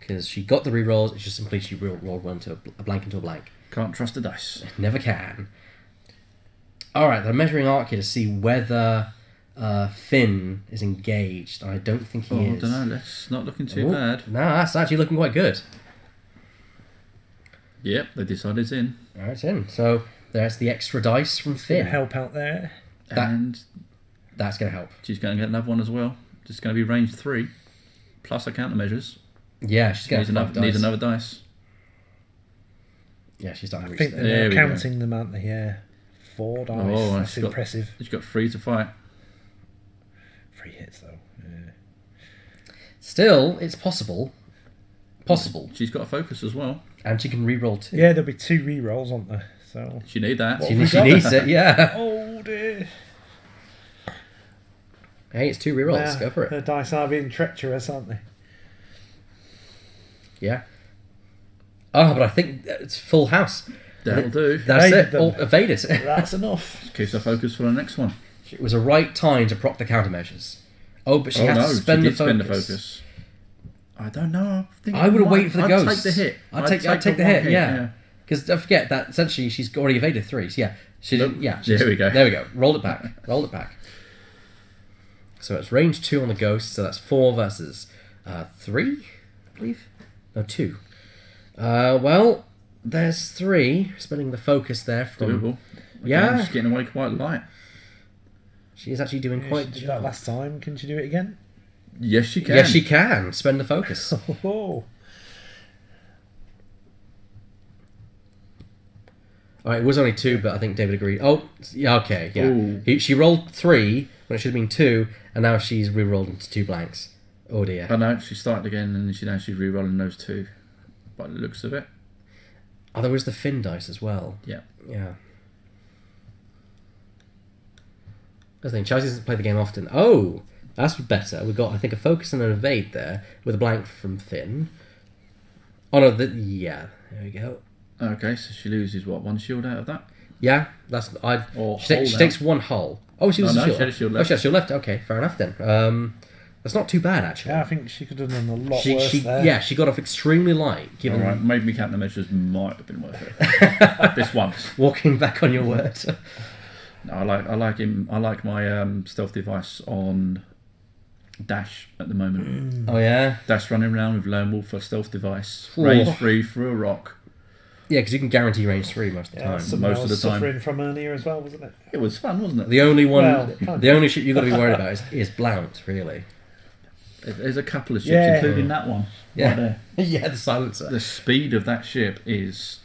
Speaker 1: Because she got the rerolls. It's just simply she re- rolled one to a, a blank into a blank.
Speaker 2: Can't trust the dice.
Speaker 1: Never can. All right, they're measuring arc here to see whether uh, Finn is engaged. I don't think he
Speaker 2: Oh, I
Speaker 1: is.
Speaker 2: don't know. That's not looking too
Speaker 1: Oh,
Speaker 2: bad.
Speaker 1: No, that's actually looking quite good.
Speaker 2: Yep, they decided it's in.
Speaker 1: All right, in. So there's the extra dice from Finn.
Speaker 3: help out there.
Speaker 1: That-
Speaker 2: and
Speaker 1: That's going to help.
Speaker 2: she's going to get another one as well. Just going to be range three, plus her countermeasures.
Speaker 1: Yeah, she's going
Speaker 2: Needs
Speaker 1: to
Speaker 2: another, needs another dice.
Speaker 1: Yeah, she's starting
Speaker 3: I
Speaker 1: to reach
Speaker 3: think
Speaker 1: there.
Speaker 3: they're
Speaker 2: There we
Speaker 3: now
Speaker 2: go.
Speaker 3: counting them, aren't they? Yeah. Four oh, dice.
Speaker 2: Oh,
Speaker 3: That's
Speaker 2: she's got-
Speaker 3: impressive.
Speaker 2: She's got three to fight.
Speaker 3: Three hits, though. Yeah.
Speaker 1: Still, it's possible. Possible.
Speaker 2: She's got a focus as well.
Speaker 1: And she can re-roll too.
Speaker 3: Yeah, there'll be two re rolls, aren't there? So.
Speaker 2: She need that.
Speaker 3: What
Speaker 1: She, she needs it, yeah.
Speaker 3: Oh, dear.
Speaker 1: Hey, it's two re-rolls.
Speaker 3: Yeah,
Speaker 1: Go for it.
Speaker 3: The dice are being treacherous, aren't they?
Speaker 1: Yeah. Oh, but I think it's full house.
Speaker 2: That'll do.
Speaker 1: That's
Speaker 3: Evaded
Speaker 1: it.
Speaker 3: them.
Speaker 1: Oh, evaded.
Speaker 3: That's enough.
Speaker 2: Keeps her focus for the next one.
Speaker 1: it was a right time to proc the countermeasures. Oh, but she
Speaker 2: oh
Speaker 1: has
Speaker 2: no,
Speaker 1: to spend,
Speaker 2: she
Speaker 1: the
Speaker 2: spend the
Speaker 1: focus.
Speaker 2: focus. I don't know. I, think
Speaker 1: I would have
Speaker 2: might-
Speaker 1: waited for the ghost.
Speaker 2: I'd
Speaker 1: ghost.
Speaker 2: take the hit.
Speaker 1: I'd take, I'd take the
Speaker 2: one
Speaker 1: hit, yeah. Because don't forget that essentially she's already evaded three. So yeah, she didn't. Yeah,
Speaker 2: There we go.
Speaker 1: There we go. Rolled it back. Rolled it back. So it's range two on the ghost. So that's four versus uh, three, I believe. No, two. Uh, well, there's three. Spending the focus there from.
Speaker 2: Doable.
Speaker 1: Yeah.
Speaker 2: She's getting away quite light.
Speaker 1: She is actually doing
Speaker 3: Yeah,
Speaker 1: quite.
Speaker 3: she did that last time. Can she do it again?
Speaker 2: Yes, she can.
Speaker 1: Yes, she can spend the focus.
Speaker 3: Oh,
Speaker 1: All right, it was only two, but I think David agreed. Oh, yeah, okay, yeah. He, she rolled three when it should have been two, and now she's re-rolled into two blanks. Oh dear.
Speaker 2: I know she started again, and she now she's re-rolling those two. By the looks of it,
Speaker 1: Oh, there was the Finn dice as well.
Speaker 2: yeah.
Speaker 1: Yeah. That's the thing. Chelsea doesn't play the game often. Oh, that's better. We've got, I think, a focus and an evade there with a blank from Finn. Oh no, the, yeah. There we go.
Speaker 2: Okay, so she loses what one shield out of that.
Speaker 1: Yeah, that's I.
Speaker 2: Or
Speaker 1: she, she takes one hull. Oh, she
Speaker 2: Oh,
Speaker 1: was
Speaker 2: no,
Speaker 1: a
Speaker 2: she
Speaker 1: shield.
Speaker 2: had a shield
Speaker 1: Oh,
Speaker 2: left.
Speaker 1: she had a shield left. Okay, fair enough then. Um, that's not too bad actually.
Speaker 3: yeah. I think she could have done a lot
Speaker 1: she,
Speaker 3: worse
Speaker 1: she
Speaker 3: there.
Speaker 1: yeah, she got off extremely light. Given
Speaker 2: All right, maybe me measures might have been worth it. this once.
Speaker 1: walking back on your word.
Speaker 2: No, I like I like him. I like my um, stealth device on Dash at the moment.
Speaker 1: Oh yeah,
Speaker 2: Dash running around with Lone Wolf for stealth device,
Speaker 1: Ooh.
Speaker 2: range free through a rock.
Speaker 1: yeah, because you can guarantee range three most of the
Speaker 3: Yeah,
Speaker 1: time.
Speaker 3: that's something
Speaker 2: most of the time.
Speaker 3: suffering from earlier as well, wasn't it?
Speaker 2: It was fun, wasn't it?
Speaker 1: The only one,
Speaker 3: Well,
Speaker 1: the only ship you've got to be worried about is, is Blount, really.
Speaker 2: There's a couple of ships,
Speaker 3: Yeah.
Speaker 2: including that one.
Speaker 1: Yeah.
Speaker 2: Right
Speaker 1: yeah, the silencer.
Speaker 2: The speed of that ship is.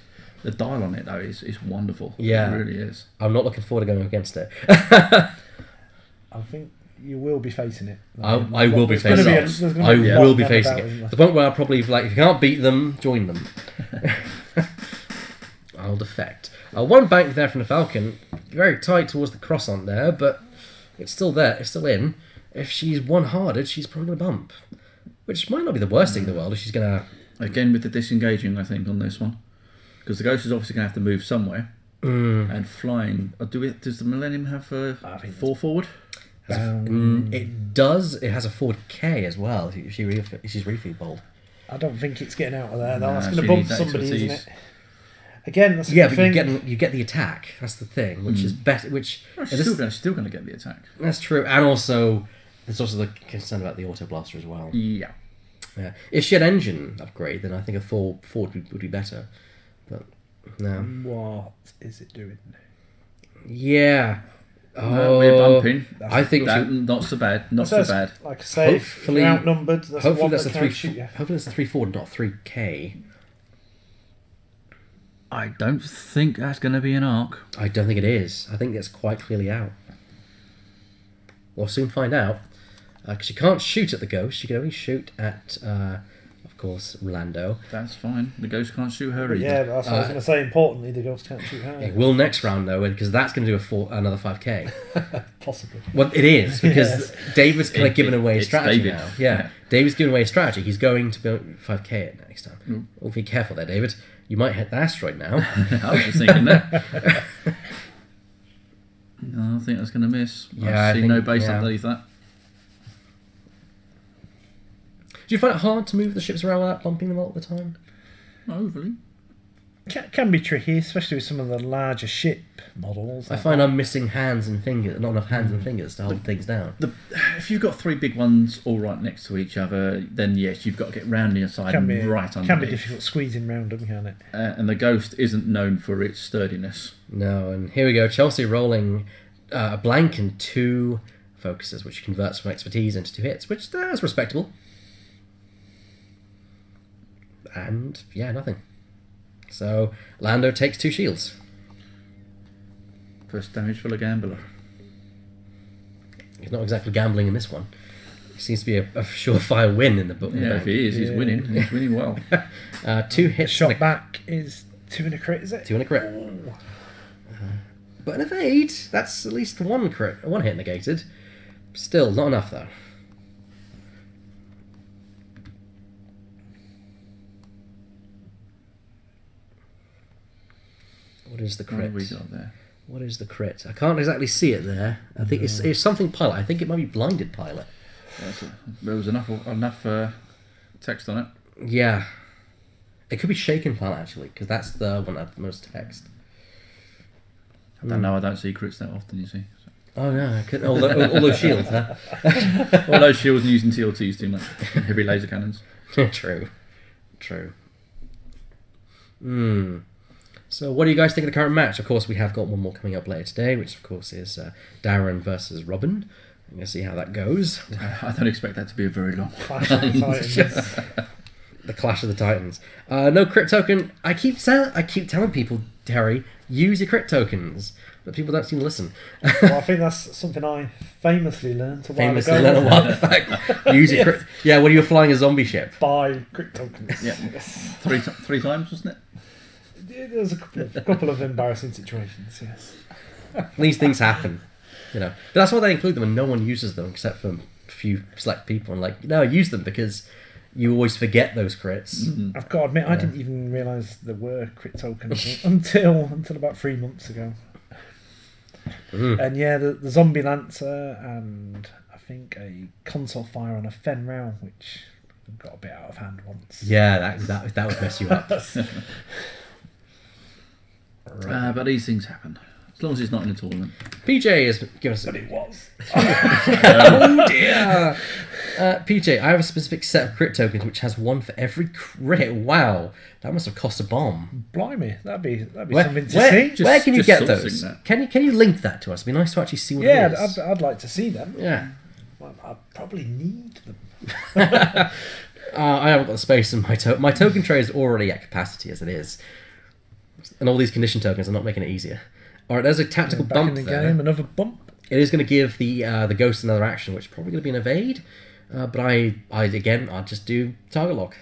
Speaker 2: The dial on it though is, is wonderful.
Speaker 1: Yeah.
Speaker 2: it really is.
Speaker 1: I'm not looking forward to going against it.
Speaker 3: I think you will be facing it.
Speaker 1: I, I will be facing it.
Speaker 3: there's gonna
Speaker 1: I will be facing
Speaker 3: about,
Speaker 1: it.
Speaker 3: isn't there?
Speaker 1: The point where I'll probably like, if you can't beat them, join them. I'll defect. Uh, one bank there from the Falcon, very tight towards the croissant there, but it's still there. It's still in. If she's one hearted, she's probably gonna bump, which might not be the worst thing in the world. If she's gonna,
Speaker 2: Again with the disengaging, I think on this one, because the ghost is obviously going to have to move somewhere.
Speaker 1: Mm.
Speaker 2: And flying, uh, do it? Does the Millennium have a
Speaker 3: I think
Speaker 2: four forward?
Speaker 1: has
Speaker 3: Um,
Speaker 1: mm, it does. It has a forward K as well. If she re- if she's refeed bold.
Speaker 3: I don't think it's getting out of there. though.
Speaker 2: Nah,
Speaker 3: That's going to bump
Speaker 2: needs that
Speaker 3: somebody, isn't it? Again, that's
Speaker 1: Yeah,
Speaker 3: good
Speaker 1: but you get you get the attack. That's the thing, which is better. Which
Speaker 2: Well,
Speaker 1: this-
Speaker 2: she's still going, still going to get the attack.
Speaker 1: That's true, and also there's also the concern about the auto blaster as well.
Speaker 2: Yeah.
Speaker 1: Yeah. If she had engine upgrade, then I think a Ford Ford would, would be better. But no.
Speaker 3: What is it doing?
Speaker 1: Yeah.
Speaker 2: Uh, we're
Speaker 1: Oh,
Speaker 2: bumping.
Speaker 1: I think
Speaker 2: That,
Speaker 1: she,
Speaker 2: not so bad. Not
Speaker 3: So
Speaker 2: so bad.
Speaker 3: Like I say, if
Speaker 1: Hopefully-
Speaker 3: you're outnumbered. That's
Speaker 1: hopefully that's
Speaker 3: that
Speaker 1: a three.
Speaker 3: shoot you.
Speaker 1: Hopefully that's a three Ford, not three K.
Speaker 2: I don't think that's going to be an arc.
Speaker 1: I don't think it is. I think it's quite clearly out. We'll soon find out. Because you can't shoot at the ghost. You can only shoot at, uh, of course, Lando.
Speaker 2: That's fine. The ghost can't shoot her either.
Speaker 3: yeah, that's what I was
Speaker 1: Uh,
Speaker 3: going to say. Importantly, the ghost can't shoot her.
Speaker 1: It will next round though, because that's going to do a four, another five K.
Speaker 3: Possibly.
Speaker 1: Well, it is because
Speaker 3: Yes.
Speaker 1: David's kind
Speaker 2: It-
Speaker 1: of given
Speaker 2: it-
Speaker 1: away
Speaker 2: it's
Speaker 1: strategy
Speaker 2: David.
Speaker 1: now. Yeah.
Speaker 2: Yeah.
Speaker 1: David's giving away strategy. He's going to build five K it next time.
Speaker 2: Mm.
Speaker 1: Well, be careful there, David. You might hit the asteroid now.
Speaker 2: I was just thinking that. No, I think that's going to miss.
Speaker 1: Yeah, I
Speaker 2: I see
Speaker 1: think-
Speaker 2: no base
Speaker 1: yeah.
Speaker 2: underneath that.
Speaker 1: Do you find it hard to move the ships around without bumping them all the time?
Speaker 2: Not overly.
Speaker 3: Can, can be tricky, especially with some of the larger ship models.
Speaker 1: I find I'm missing hands and fingers, not enough hands and fingers to hold things down.
Speaker 2: The, if you've got three big ones all right next to each other, then yes, you've got to get round the inside
Speaker 3: can
Speaker 2: and
Speaker 3: be
Speaker 2: right
Speaker 3: can be difficult squeezing round them, can it?
Speaker 2: Uh, and the ghost isn't known for its sturdiness.
Speaker 1: No, and here we go. Chelsea rolling uh, a blank and two focuses, which converts from expertise into two hits, which uh, is respectable. And yeah, nothing. So Lando takes two shields.
Speaker 2: First damage for the gambler.
Speaker 1: He's not exactly gambling in this one. It seems to be a, a surefire win in the book. in the
Speaker 2: Yeah, if he is, he's
Speaker 3: Yeah.
Speaker 2: winning. He's winning well.
Speaker 1: Uh, two hits,
Speaker 3: shot
Speaker 1: and a,
Speaker 3: back is two and a crit, is it?
Speaker 1: two and a crit. Uh, but an evade, that's at least one crit, one hit negated. Still not enough though. What is the
Speaker 2: What
Speaker 1: crit?
Speaker 2: have we got there?
Speaker 1: What is the crit? I can't exactly see it there. I think it's, it's something pilot. I think it might be blinded pilot.
Speaker 2: A- there was enough enough uh, text on it.
Speaker 1: Yeah. It could be shaken pilot actually, because that's the one that had the most text.
Speaker 2: I don't know. I don't see crits that often. You see.
Speaker 1: Oh no, I couldn't. All, tho- all those shields, huh?
Speaker 2: All those shields and using TLTs too much. Heavy laser cannons.
Speaker 1: True. True. Hmm. So, what do you guys think of the current match? Of course, we have got one more coming up later today, which of course is uh, Darren versus Robin. I'm gonna see how that goes.
Speaker 2: I don't expect that to be a very long.
Speaker 3: Clash of the Titans.
Speaker 1: The Clash of the Titans. Uh, no crit token. I keep tell- I keep telling people, Terry, use your crit tokens, but people don't seem to listen.
Speaker 3: well, I think that's something I famously learned a while
Speaker 1: Famously,
Speaker 3: ago.
Speaker 1: learn a while back. Use your crit. Yeah, when you were flying a zombie ship.
Speaker 3: Buy crit tokens.
Speaker 2: Yeah.
Speaker 3: Yes.
Speaker 2: Three ti- three times, wasn't it?
Speaker 3: There was a couple of, couple of embarrassing situations, yes.
Speaker 1: These things happen, you know. But that's why they include them, and no one uses them except for a few select people. And like, no, use them because you always forget those crits.
Speaker 3: I've got to admit, I didn't even realise there were crit tokens until until about three months ago.
Speaker 1: Mm.
Speaker 3: And yeah, the, the zombie lancer and I think a console fire on a Fenn Rau, which got a bit out of hand once.
Speaker 1: Yeah, that, that that would mess you up.
Speaker 2: Uh, but these things happen. As long as it's not in a tournament.
Speaker 1: PJ has given us.
Speaker 3: But it was.
Speaker 1: oh dear. Uh, PJ, I have a specific set of crit tokens which has one for every crit. Wow, that must have cost a bomb.
Speaker 3: Blimey, that'd be that'd be
Speaker 1: Where,
Speaker 3: something to
Speaker 1: where,
Speaker 3: see.
Speaker 2: Just-
Speaker 1: where can you get those?
Speaker 2: that.
Speaker 1: Can you can you link that to us? It'd be nice to actually see what
Speaker 3: yeah,
Speaker 1: it
Speaker 3: I'd. I'd, I'd like to see them.
Speaker 1: yeah.
Speaker 3: Well, I probably need them.
Speaker 1: Uh, I haven't got the space in my to- my token tray is already at capacity as it is, and all these condition tokens are not making it easier. All right, there's a tactical
Speaker 3: Back
Speaker 1: bump
Speaker 3: in the
Speaker 1: there.
Speaker 3: game, another bump.
Speaker 1: It is going to give the uh, the ghost another action, which is probably going to be an evade. Uh, but I, I again, I'll just do target lock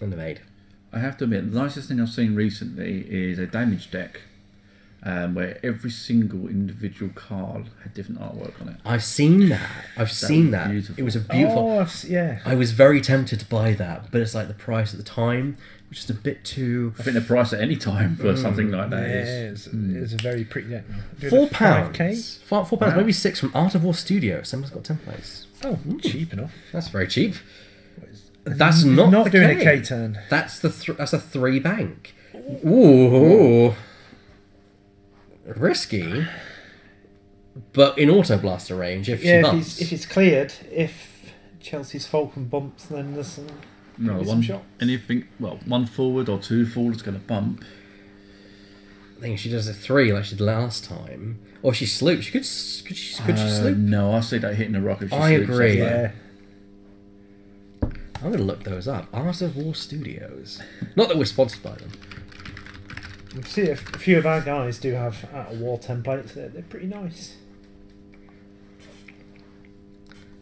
Speaker 1: and evade.
Speaker 2: I have to admit, the nicest thing I've seen recently is a damage deck um, where every single individual card had different artwork on it.
Speaker 1: I've seen that. I've seen that.
Speaker 2: beautiful.
Speaker 1: It was a beautiful.
Speaker 3: Oh, yeah.
Speaker 1: I was very tempted to buy that, but it's like the price at the time, which is a bit too.
Speaker 2: I think the price at any time for mm. something like
Speaker 3: Yeah,
Speaker 2: that is.
Speaker 3: it's, it's mm. a very pretty deck. now. Doing
Speaker 1: Four
Speaker 3: a 5K?
Speaker 1: pounds. Four, four pounds,
Speaker 2: Wow.
Speaker 1: maybe six from Art of War Studio. Someone's got templates.
Speaker 3: Oh, hmm. cheap enough.
Speaker 1: That's very cheap. That's not,
Speaker 3: not
Speaker 1: the
Speaker 3: doing
Speaker 1: K.
Speaker 3: a K turn.
Speaker 1: That's the th- that's a three bank. Ooh, risky. But in auto blaster range, if she
Speaker 3: Yeah, if
Speaker 1: bumps,
Speaker 3: he's, if it's cleared, if Chelsea's Falcon bumps, then there's some.
Speaker 2: No,
Speaker 3: Maybe some
Speaker 2: one
Speaker 3: shots.
Speaker 2: anything. Well, one forward or two forward is going to bump.
Speaker 1: I think if she does a three like she did last time, or she sloops, she could s- could she could she
Speaker 2: Uh,
Speaker 1: sloop?
Speaker 2: No, I see that hitting the rock. If she
Speaker 1: I
Speaker 2: sleeps
Speaker 1: agree.
Speaker 2: off.
Speaker 3: Yeah.
Speaker 1: I'm gonna look those up. Art of War Studios. Not that we're sponsored by them.
Speaker 3: You see, a, f- a few of our guys do have Art of War templates. They're, they're pretty nice.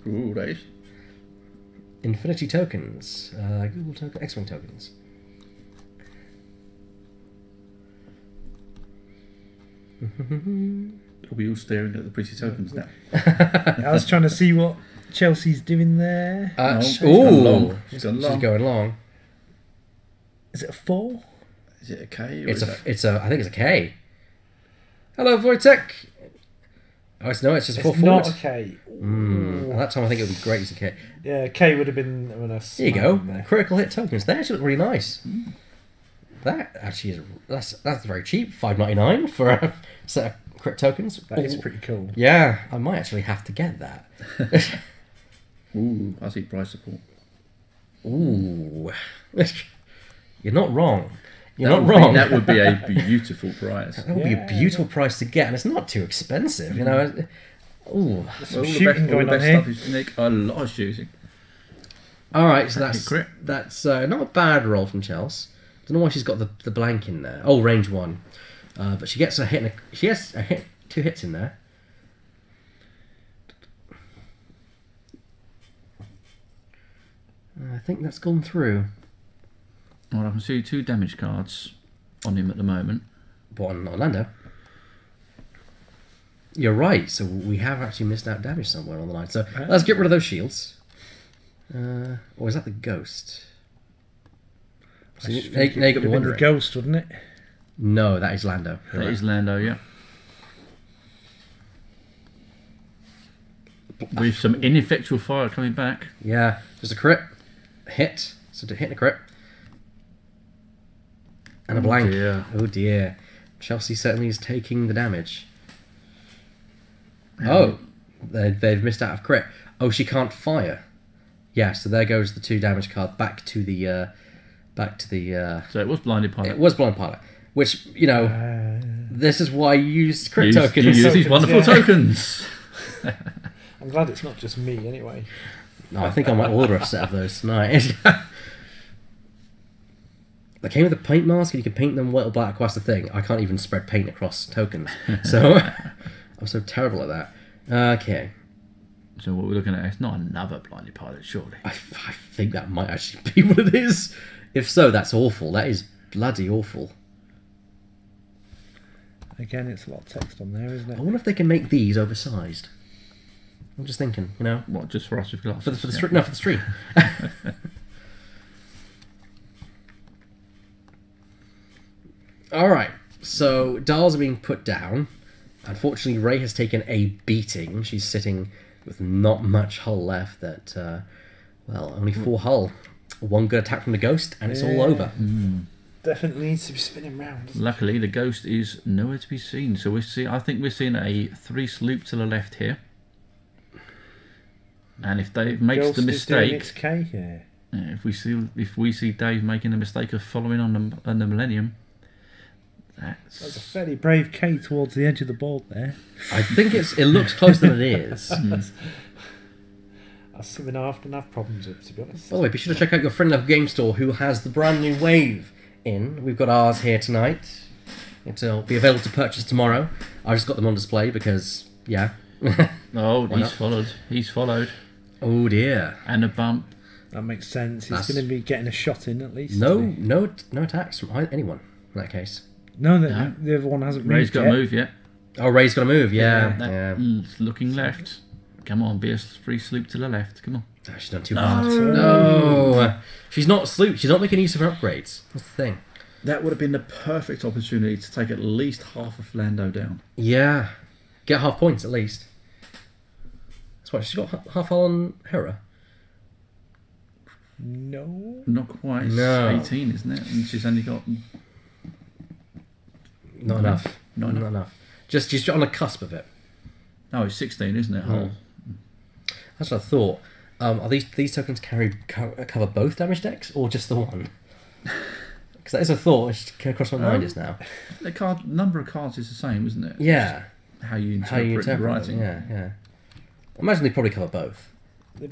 Speaker 2: Ooh, that is.
Speaker 1: Infinity tokens, uh, Google token, X-wing tokens.
Speaker 2: Are we all staring at the pretty tokens now?
Speaker 3: I was trying to see what Chelsea's doing there.
Speaker 1: Uh,
Speaker 2: No,
Speaker 1: sh-
Speaker 2: she's gone long. She's gone
Speaker 1: she's going long.
Speaker 3: Is it a four?
Speaker 2: Is it a K? Or
Speaker 1: It's a,
Speaker 2: that...
Speaker 1: it's a, I think it's a K. Hello, Wojtek. Oh, it's no, it's just a
Speaker 3: It's
Speaker 1: four
Speaker 3: not a K.
Speaker 1: Mm, at that time, I think it would be great as a K.
Speaker 3: Yeah, K would have been when I.
Speaker 1: There you go. Critical hit tokens. They actually look really nice. That actually is that's that's very cheap. Five ninety nine for a set of crit tokens.
Speaker 3: That is
Speaker 1: Ooh.
Speaker 3: pretty cool.
Speaker 1: Yeah, I might actually have to get that.
Speaker 2: Ooh, I see price support.
Speaker 1: Ooh, you're not wrong. You're
Speaker 2: That
Speaker 1: not
Speaker 2: would be-
Speaker 1: wrong.
Speaker 2: that would be a beautiful price.
Speaker 1: That would be a beautiful price to get, and it's not too expensive. You know. Ooh.
Speaker 3: Some
Speaker 2: all the
Speaker 3: shooting
Speaker 2: best, all
Speaker 3: going
Speaker 2: the
Speaker 3: on
Speaker 2: best
Speaker 3: here.
Speaker 2: stuff is Nick. A lot of shooting.
Speaker 1: All right, so that's
Speaker 2: Crit.
Speaker 1: that's uh, not a bad roll from Chelsea. Don't know why she's got the, the blank in there. Oh, range one, uh, but she gets a hit. And a, she has a hit, two hits in there. I think that's gone through.
Speaker 2: Well, I can see two damage cards on him at the moment.
Speaker 1: But on Orlando, you're right. So we have actually missed out damage somewhere on the line. So let's get rid of those shields. Uh, or is that the ghost? So
Speaker 3: I
Speaker 1: now,
Speaker 3: should think it
Speaker 1: got
Speaker 3: would
Speaker 1: me
Speaker 3: have the ghost, wouldn't it?
Speaker 1: No, that is Lando.
Speaker 2: That
Speaker 1: right.
Speaker 2: is Lando, yeah. With some ineffectual fire coming back.
Speaker 1: Yeah, just a crit, hit. So to hit and a crit, and a blank.
Speaker 2: Oh
Speaker 1: blank.
Speaker 2: dear.
Speaker 1: Oh dear. Chelsea certainly is taking the damage. Oh, they, they've missed out of crit. Oh, she can't fire. Yeah, so there goes the two damage card back to the uh, back to the. Uh,
Speaker 2: So it was blinded pilot.
Speaker 1: it was blind pilot, which you know
Speaker 3: Uh,
Speaker 1: this is why you use crit
Speaker 2: Use-
Speaker 1: tokens.
Speaker 2: you use these wonderful
Speaker 3: yeah.
Speaker 2: tokens.
Speaker 3: I'm glad it's not just me, anyway.
Speaker 1: No, I think I might order a set of those tonight. they came with a paint mask, and you can paint them white or black. That's the thing. I can't even spread paint across tokens, so I'm so terrible at that. Okay,
Speaker 2: So what we're looking at is not another blinded pilot, surely.
Speaker 1: I, I think that might actually be what it is. If so, that's awful. That is bloody awful.
Speaker 3: Again, it's a lot of text on there, isn't it?
Speaker 1: I wonder if they can make these oversized. I'm just thinking, you know,
Speaker 2: What, just for us with glasses?
Speaker 1: for the for the
Speaker 2: Yeah.
Speaker 1: street. No, for the street. All right. So dolls are being put down. Unfortunately, Rey has taken a beating. She's sitting with not much hull left. That uh, well, only four hull. One good attack from the ghost, and it's all
Speaker 3: Yeah.
Speaker 1: over.
Speaker 3: definitely needs to be spinning round.
Speaker 2: Luckily, the ghost is nowhere to be seen. So we see. I think we're seeing a three sloop to the left here. And if Dave makes
Speaker 3: Ghost
Speaker 2: the
Speaker 3: is doing
Speaker 2: mistake,
Speaker 3: its K here.
Speaker 2: yeah, if we see if we see Dave making the mistake of following on the, on the Millennium,
Speaker 3: That's a fairly brave K towards the edge of the board there.
Speaker 1: I think it's it looks closer than it is.
Speaker 3: That's something I often have problems with, to be honest.
Speaker 1: By the way, be sure to check out your friend of Game Store who has the brand new Wave in. We've got ours here tonight. It'll be available to purchase tomorrow. I just got them on display because, yeah.
Speaker 2: oh,
Speaker 1: Why
Speaker 2: he's
Speaker 1: not?
Speaker 2: followed. He's followed,
Speaker 1: oh dear.
Speaker 2: and a bump.
Speaker 3: That makes sense. He's
Speaker 1: That's-
Speaker 3: going to be getting a shot in at least.
Speaker 1: No, no, no attacks from anyone in that case.
Speaker 3: No, the,
Speaker 2: No.
Speaker 3: the other one hasn't
Speaker 2: Rey's
Speaker 3: moved
Speaker 2: got
Speaker 3: yet.
Speaker 2: to move yet.
Speaker 1: Oh, Rey's got to move. Yeah,
Speaker 2: That-
Speaker 1: yeah.
Speaker 2: mm, it's looking left. Come on, be a free sloop to the left. Come on.
Speaker 1: Oh, she's done too
Speaker 2: No.
Speaker 1: hard. No, she's not sloop. She's not making use of her upgrades. That's the thing.
Speaker 2: That would have been the perfect opportunity to take at least half of Lando down.
Speaker 1: Yeah, get half points at least. That's what she's got half on Hera.
Speaker 3: No.
Speaker 2: Not quite.
Speaker 1: No.
Speaker 2: 18, isn't it? And she's only got.
Speaker 1: Not
Speaker 2: No,
Speaker 1: enough.
Speaker 2: not
Speaker 1: Not enough. Just she's on the cusp of it.
Speaker 2: No, it's 16, isn't it?
Speaker 1: Hmm.
Speaker 2: Hull.
Speaker 1: That's what I thought. Um, are these these tokens carry co- cover both damage decks or just the one? Because that is a thought. It's came across my mind
Speaker 2: Um,
Speaker 1: just now.
Speaker 2: The card number of cards is the same, isn't it?
Speaker 1: Yeah,
Speaker 2: How you
Speaker 1: how
Speaker 2: interpret,
Speaker 1: you
Speaker 2: the
Speaker 1: interpret
Speaker 2: writing.
Speaker 1: it. Yeah, yeah. I imagine they probably cover both.
Speaker 3: They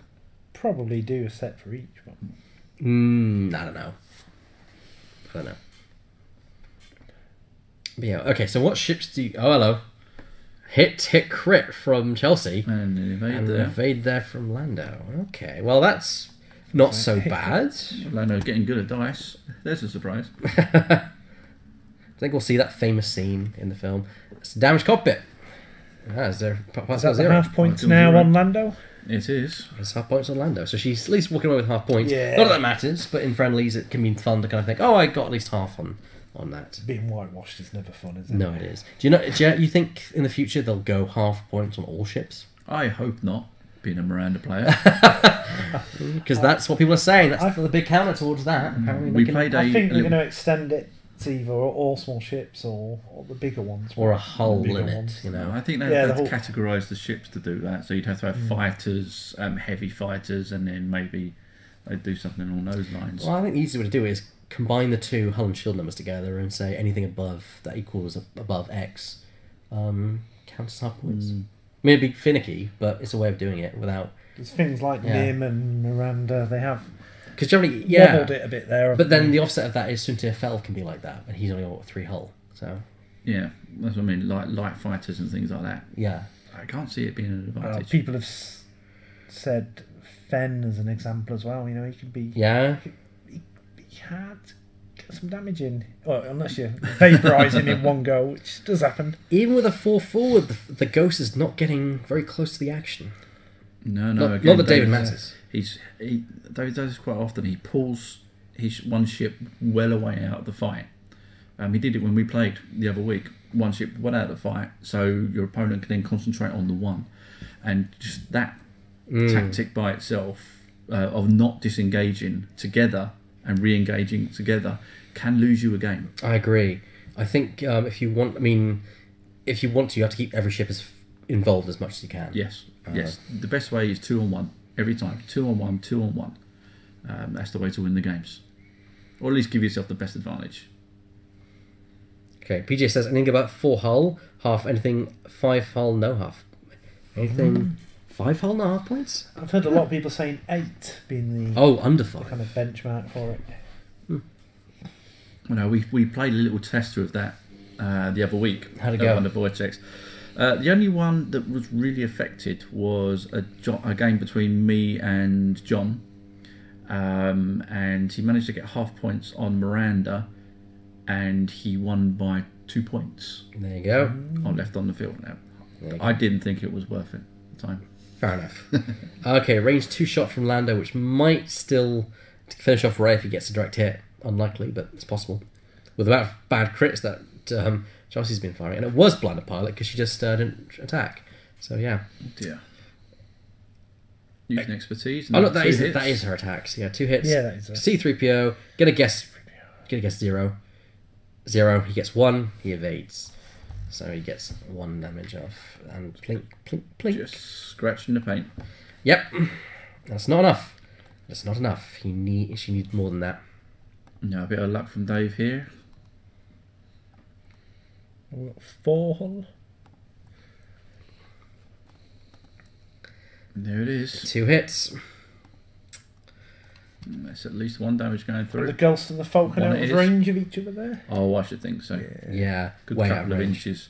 Speaker 3: probably do a set for each one.
Speaker 1: Mm, I don't know. I don't know. But yeah. Okay. So what ships do you? Oh, hello. Hit hit crit from Chelsea
Speaker 2: And evade
Speaker 1: and
Speaker 2: there.
Speaker 1: evade there from Lando. Okay. Well, that's not so
Speaker 3: Hit
Speaker 1: bad.
Speaker 2: Lando getting good at dice. There's a surprise.
Speaker 1: I think we'll see that famous scene in the film. It's the damaged cockpit. Ah, is there
Speaker 3: Is that
Speaker 1: zero?
Speaker 3: half points now
Speaker 2: zero.
Speaker 3: on Lando?
Speaker 2: It is.
Speaker 1: It's half points on Lando, so she's at least walking away with half points.
Speaker 3: Yeah.
Speaker 1: Not that that matters, but in friendlies it can be fun to kind of think, oh, I got at least half on on that.
Speaker 3: Being whitewashed is never fun, is it?
Speaker 1: No, it is. Do you know? Do you, you think in the future they'll go half points on all ships?
Speaker 2: I hope not, being a Miranda player.
Speaker 1: Because that's what people are saying. That's
Speaker 3: I've-
Speaker 1: the big counter towards that. Apparently,
Speaker 2: we
Speaker 1: making-
Speaker 2: played a,
Speaker 3: I think
Speaker 2: a
Speaker 3: they're
Speaker 2: little-
Speaker 3: going to extend it to either all small ships or, or the bigger ones.
Speaker 1: or a hull
Speaker 3: The bigger
Speaker 1: limit.
Speaker 3: ones.
Speaker 1: You know.
Speaker 2: I think they
Speaker 3: Yeah,
Speaker 2: have
Speaker 3: the
Speaker 2: to
Speaker 3: whole-
Speaker 2: categorise the ships to do that. So you'd have to have fighters, um, heavy fighters, and then maybe they'd do something along those lines.
Speaker 1: Well, I think the easiest way to do it is combine the two hull and shield numbers together and say anything above that equals above X um, counts as half points.
Speaker 2: Mm.
Speaker 1: I mean, it'd be finicky, but it's a way of doing it without.
Speaker 3: There's things like
Speaker 1: Yeah.
Speaker 3: Nym and Miranda, they have
Speaker 1: Because generally, yeah.
Speaker 3: wobbled it a bit there.
Speaker 1: But then
Speaker 3: haven't
Speaker 1: the offset of that is Soontir Fel can be like that, and he's only got three hull. So
Speaker 2: Yeah, that's what I mean. Like light fighters and things like that.
Speaker 1: yeah,
Speaker 2: I can't see it being an
Speaker 3: they? Uh,
Speaker 2: advantage.
Speaker 3: people have s- said Fenn as an example as well. You know, he could be
Speaker 1: yeah.
Speaker 3: he had get some damage in. Well, unless you vaporise him in one go, which does happen.
Speaker 1: Even with a four forward, the, the ghost is not getting very close to the action.
Speaker 2: no, no.
Speaker 1: not,
Speaker 2: again,
Speaker 1: not that David
Speaker 2: David-
Speaker 1: matters.
Speaker 2: He's he. David does this quite often. He pulls his one ship well away out of the fight. Um, he did it when we played the other week. One ship went out of the fight, so your opponent can then concentrate on the one, and just that
Speaker 1: Mm.
Speaker 2: tactic by itself uh, of not disengaging together and re-engaging together can lose you a game.
Speaker 1: I agree. I think um, if you want, I mean, if you want to, you have to keep every ship as involved as much as you can.
Speaker 2: Yes,
Speaker 1: Uh,
Speaker 2: yes. The best way is two on one every time. Two on one, two on one. Um, that's the way to win the games, or at least give yourself the best advantage.
Speaker 1: Okay. PJ says anything about four hull, half anything, five hull, no half. Anything, five hull, no half points.
Speaker 3: I've heard a lot of people saying eight being the,
Speaker 1: Oh, under
Speaker 3: the
Speaker 1: five.
Speaker 3: kind of benchmark for it.
Speaker 2: You know, we, we played a little tester of that uh, the other week.
Speaker 1: How'd it
Speaker 2: uh,
Speaker 1: go?
Speaker 2: Under Vortex. Uh, the only one that was really affected was a, jo- a game between me and John. Um, and he managed to get half points on Miranda, and he won by two points
Speaker 1: There you go.
Speaker 2: on left on the field. Now,
Speaker 1: There you go.
Speaker 2: I didn't think it was worth it at the time.
Speaker 1: Fair enough. okay, range two shot from Lando, which might still finish off Rey if he gets a direct hit. Unlikely, but it's possible. With the amount of bad crits that um, Chelsea's been firing, and it was blinded pilot because she just uh, didn't attack. So yeah.
Speaker 2: Dear. Using expertise.
Speaker 1: Oh look,
Speaker 2: and
Speaker 1: that
Speaker 2: two
Speaker 1: is
Speaker 2: hits.
Speaker 1: that is her attacks. Yeah, two hits.
Speaker 3: Yeah, that is a-
Speaker 1: C three PO. Get a guess. gets zero. Zero. He gets one. He evades. So he gets one damage off. And plink, plink, plink.
Speaker 2: Just scratching the paint.
Speaker 1: Yep. That's not enough. That's not enough. He need. She needs more than that.
Speaker 2: No, a bit of luck from Dave here.
Speaker 3: Four.
Speaker 2: There it is.
Speaker 1: Two hits.
Speaker 2: That's at least one damage going
Speaker 3: Are the
Speaker 2: through.
Speaker 3: ghost and the falcon
Speaker 2: One
Speaker 3: out of
Speaker 2: is.
Speaker 3: range of each other there?
Speaker 2: Oh, I should think so.
Speaker 1: Yeah.
Speaker 2: Good
Speaker 1: way
Speaker 2: couple of
Speaker 1: range.
Speaker 2: inches.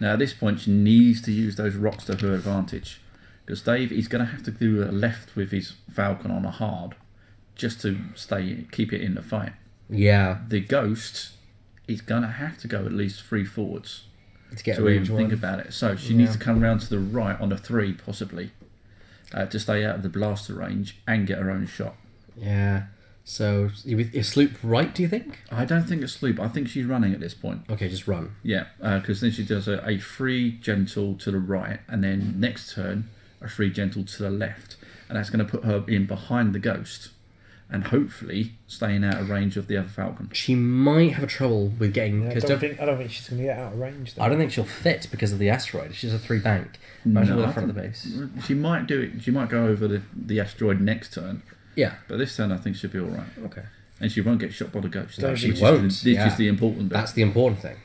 Speaker 2: Now at this point, she needs to use those rocks to her advantage, because Dave he's going to have to do a left with his falcon on a hard, just to stay keep it in the fight.
Speaker 1: Yeah.
Speaker 2: The ghost, is going to have to go at least three forwards
Speaker 1: To get
Speaker 2: to even
Speaker 1: range
Speaker 2: think about it. So she needs to come round to the right on a three, possibly, uh, to stay out of the blaster range and get her own shot.
Speaker 1: Yeah. So you with your sloop right? Do you think?
Speaker 2: I don't think it's sloop. I think she's running at this point.
Speaker 1: Okay, just run.
Speaker 2: Yeah, uh, because then she does a, a free gentle to the right, and then next turn a free gentle to the left, and that's going to put her in behind the ghost, and hopefully staying out of range of the other falcon.
Speaker 1: She might have a trouble with getting
Speaker 3: Yeah, I,
Speaker 1: because
Speaker 3: don't think, I don't think she's going to get out of range. Though.
Speaker 1: I don't think she'll fit because of the asteroid. She's a three bank. Imagine
Speaker 2: No,
Speaker 1: the front of the base.
Speaker 2: She might do it. She might go over the, the asteroid next turn,
Speaker 1: Yeah.
Speaker 2: but this turn I think she'll be all right,
Speaker 1: Okay.
Speaker 2: and she won't get shot by the ghost.
Speaker 3: No,
Speaker 2: which
Speaker 3: she
Speaker 2: is the-
Speaker 1: won't,
Speaker 2: This
Speaker 1: yeah.
Speaker 2: is the important bit.
Speaker 1: That's the important thing.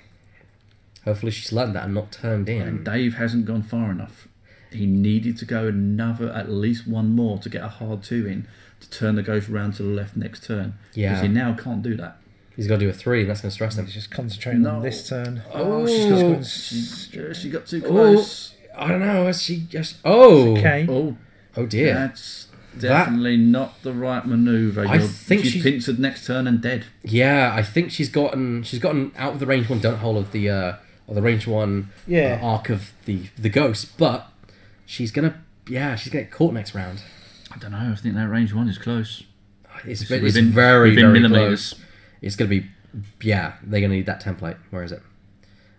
Speaker 1: Hopefully she's learned that and not turned in.
Speaker 2: And Dave hasn't gone far enough. He needed to go another, at least one more, to get a hard two in to turn the ghost round to the left next turn.
Speaker 1: Yeah.
Speaker 2: Because he now can't do that.
Speaker 1: He's got to do a three, and that's going to stress him.
Speaker 3: He's just concentrating
Speaker 2: No.
Speaker 3: on this turn.
Speaker 2: Oh, oh she's
Speaker 1: Oh.
Speaker 2: got, she, she got too oh. close.
Speaker 1: I don't know. Is she just? Oh.
Speaker 3: Okay.
Speaker 2: Oh,
Speaker 1: Oh dear.
Speaker 2: that's definitely not the right manoeuvre.
Speaker 1: I
Speaker 2: You're-
Speaker 1: think
Speaker 2: she's
Speaker 1: she's-
Speaker 2: pincered next turn and dead.
Speaker 1: Yeah, I think she's gotten she's gotten out of the range one don't hole of the uh or the range one
Speaker 3: Yeah.
Speaker 1: uh, arc of the the ghost, but she's gonna yeah she's gonna get caught next round.
Speaker 2: I don't know. I think that range one is close.
Speaker 1: It's,
Speaker 2: It's
Speaker 1: it's
Speaker 2: within-
Speaker 1: very
Speaker 2: within
Speaker 1: very
Speaker 2: millimetres.
Speaker 1: close. It's gonna be yeah they're gonna need that template. Where is it?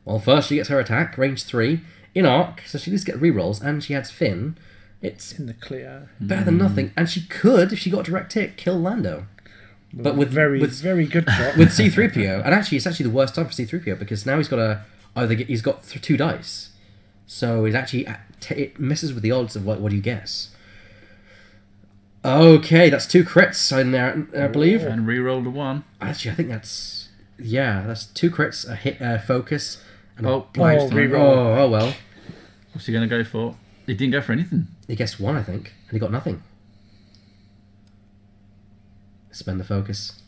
Speaker 1: Well, first she gets her attack range three in arc, so she needs to get rerolls, and she adds Finn. It's
Speaker 3: in the clear.
Speaker 1: better than nothing, and she could if she got direct hit kill Lando. But with
Speaker 3: very
Speaker 1: with
Speaker 3: very good shot.
Speaker 1: with C3PO, and actually, it's actually the worst time for C3PO because now he's got a either get, he's got th- two dice, so it actually it messes with the odds of what what do you guess. Okay, that's two crits in there, I believe.
Speaker 2: And re-roll the one.
Speaker 1: Actually, I think that's yeah, that's two crits, a hit, uh, focus, and
Speaker 2: Oh,
Speaker 1: blind.
Speaker 3: oh,
Speaker 1: Oh, oh, oh well,
Speaker 2: What's he going to go for? He didn't go for anything.
Speaker 1: He guessed one, I think, and he got nothing. Spend the focus.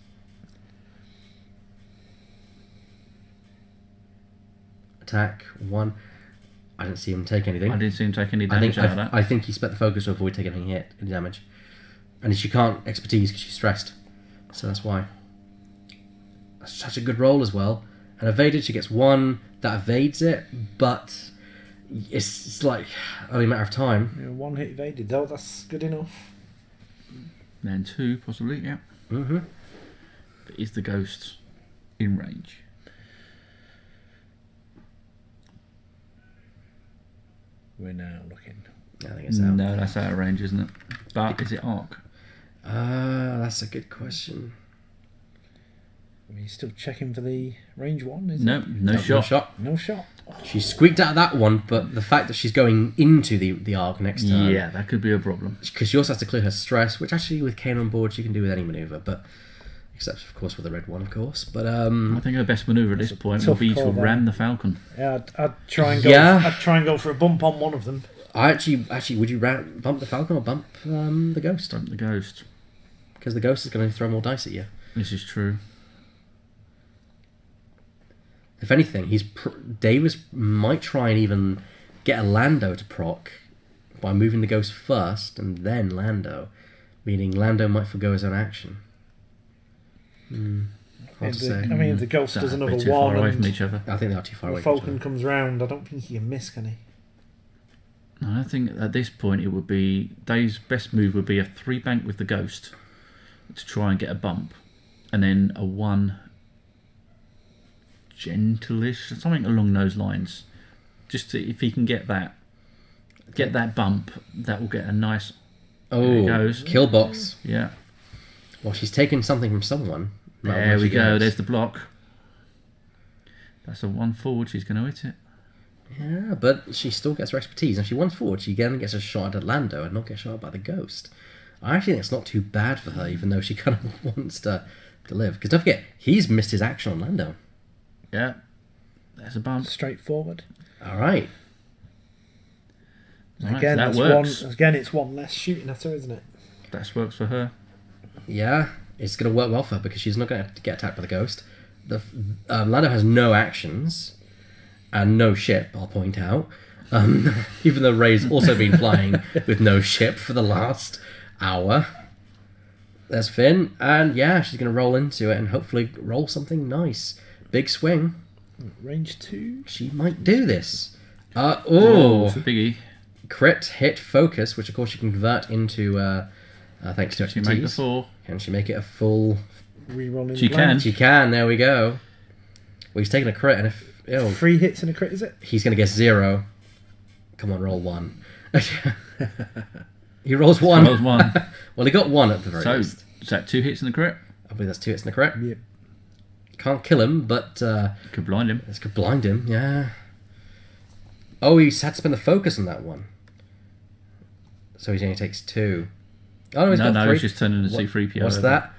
Speaker 1: Attack one. I didn't see him take anything.
Speaker 2: I didn't see him take any
Speaker 1: I
Speaker 2: damage
Speaker 1: think
Speaker 2: out of
Speaker 1: I,
Speaker 2: that.
Speaker 1: I think he spent the focus to avoid taking any hit, any damage, and she can't expertise because she's stressed, so that's why. That's such a good roll as well. And evaded, she gets one that evades it, but it's, it's like only a matter of time.
Speaker 3: Yeah, one hit evaded though. That's good enough.
Speaker 2: Then two, possibly, yeah.
Speaker 1: Mm-hmm.
Speaker 2: But is the ghost in range?
Speaker 3: We're now looking.
Speaker 1: I think it's out.
Speaker 2: No, that's out of range, isn't it? But is it arc?
Speaker 1: Uh, that's a good question.
Speaker 3: Are we still checking for the range one? Is
Speaker 2: No,
Speaker 3: it?
Speaker 2: no,
Speaker 1: No,
Speaker 2: shot.
Speaker 1: shot.
Speaker 3: No shot.
Speaker 1: She squeaked out of that one, but the fact that she's going into the the arc next turn,
Speaker 2: Yeah, that could be a problem.
Speaker 1: because she also has to clear her stress, which actually with Kanan on board she can do with any maneuver, but except of course with the red one, of course. But
Speaker 2: I
Speaker 1: um,
Speaker 2: think her best manoeuvre at this point
Speaker 3: tough
Speaker 2: would be to
Speaker 3: call,
Speaker 2: ram the Falcon.
Speaker 3: Yeah, I'd, I'd try and go.
Speaker 1: Yeah.
Speaker 3: I'd try and go for a bump on one of them.
Speaker 1: I actually actually would you ra- bump the Falcon or bump um, the Ghost?
Speaker 2: Bump the ghost.
Speaker 1: Because the Ghost is going to throw more dice at you.
Speaker 2: This is true.
Speaker 1: If anything, he's pr- Davis might try and even get a Lando to proc by moving the Ghost first and then Lando, meaning Lando might forgo his own action. Hmm. Hard to
Speaker 3: The-
Speaker 1: say.
Speaker 3: I mean, if the ghost
Speaker 2: Nah,
Speaker 3: does another
Speaker 2: too far
Speaker 3: one
Speaker 2: away from each other.
Speaker 1: I think they are too far
Speaker 3: the
Speaker 1: away. from each
Speaker 3: Falcon
Speaker 1: other.
Speaker 3: comes round, I don't think he can miss, can he?
Speaker 2: No, I think at this point it would be Dave's best move would be a three bank with the ghost to try and get a bump, and then a one gentleish something along those lines. Just to, if he can get that, get that bump, that will get a nice
Speaker 1: Oh,
Speaker 2: There goes.
Speaker 1: kill box.
Speaker 2: yeah.
Speaker 1: Well, she's taken something from someone. Well,
Speaker 2: There we go. There's the block. That's a one forward. She's going to hit it.
Speaker 1: Yeah, but she still gets her expertise. And if she wants forward, she again gets a shot at Lando and not get shot by the ghost. I actually think it's not too bad for her, even though she kind of wants to, to live. Because don't forget, he's missed his action on Lando.
Speaker 2: Yeah. There's a bump.
Speaker 3: Straightforward.
Speaker 1: All right.
Speaker 2: Right,
Speaker 3: again,
Speaker 2: that
Speaker 3: that's
Speaker 2: works.
Speaker 3: one. Again, it's one less shooting at her, isn't it?
Speaker 2: That works for her.
Speaker 1: Yeah, it's going to work well for her because she's not going to get attacked by the ghost. The um, Lando has no actions and no ship. I'll point out, um, even though Rey's also been flying with no ship for the last hour. There's Finn, and yeah, she's going to roll into it and hopefully roll something nice. Big swing.
Speaker 3: Range two.
Speaker 1: She might do this. Uh,
Speaker 2: Oh,
Speaker 1: oh,
Speaker 2: biggie.
Speaker 1: crit hit focus, which of course you can convert into. Uh, uh, thanks to
Speaker 2: She make the four.
Speaker 1: Can she make it a full
Speaker 3: Rerolling.
Speaker 2: She can.
Speaker 1: She can. There we go. Well, he's taking a crit, and if
Speaker 3: three hits and a crit, is it?
Speaker 1: he's going to get zero. Come on, roll one. he rolls one.
Speaker 2: Rolls one.
Speaker 1: well, he got one at the very
Speaker 2: so,
Speaker 1: least.
Speaker 2: is that two hits in the crit?
Speaker 1: I believe that's two hits in the crit.
Speaker 3: Yep.
Speaker 1: Can't kill him, but uh,
Speaker 2: Could blind him.
Speaker 1: this could blind him. Yeah. Oh, he's had to spend the focus on that one. So he only takes two. Oh no, he's
Speaker 2: no,
Speaker 1: got
Speaker 2: no,
Speaker 1: three.
Speaker 2: he's just turning the
Speaker 1: What-
Speaker 2: C3PO.
Speaker 1: What's that?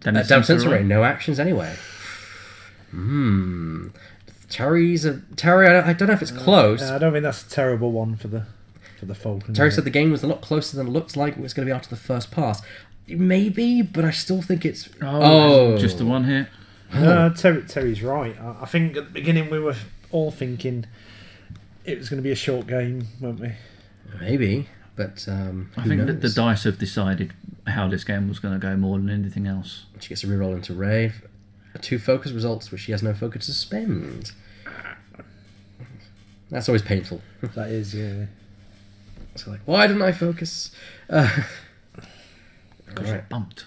Speaker 2: Damn
Speaker 1: Uh,
Speaker 2: it,
Speaker 1: damn
Speaker 2: sensor
Speaker 1: sensor
Speaker 2: array.
Speaker 1: ray, no actions anyway. Hmm. Terry's a Terry. I, don't, I don't know if it's close.
Speaker 3: Uh, I don't think that's a terrible one for the for the Falcon.
Speaker 1: Terry said the game was a lot closer than it looked like it was going to be after the first pass. Maybe, but I still think it's.
Speaker 2: Oh, just the one hit.
Speaker 3: No, Terry, Terry's right. I, I think at the beginning we were all thinking it was going to be a short game, weren't we?
Speaker 1: Maybe, but um,
Speaker 2: I think
Speaker 1: knows?
Speaker 2: that the dice have decided how this game was going to go more than anything else.
Speaker 1: She gets a reroll into Rey. Two focus results, which she has no focus to spend. That's always painful.
Speaker 3: That is, yeah.
Speaker 1: So like, why didn't I focus? Uh,
Speaker 2: Got
Speaker 1: Right.
Speaker 2: bumped.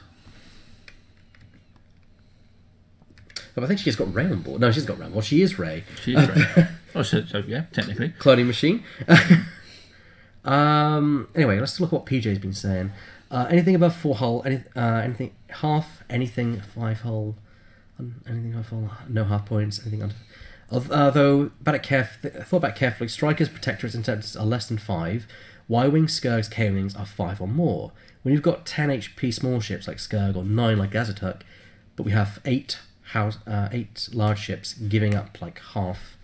Speaker 1: I think she's got Rey on board. No, she's got Rey. Well, she is Rey.
Speaker 2: She is right. oh, so, so yeah, technically.
Speaker 1: cloning machine. um. Anyway, let's look at what PJ's been saying. Uh, anything above four hull, any, uh, anything half, anything five hull, um, anything half hull, no half points, anything under. Although, caref- th- thought about carefully, strikers, protectorates, and interceptors are less than five. Y-wing, Scurrgs, K-wings are five or more. When you've got 10 HP small ships like Scurrg or nine like Gazatuk, but we have eight house, uh, eight large ships giving up like half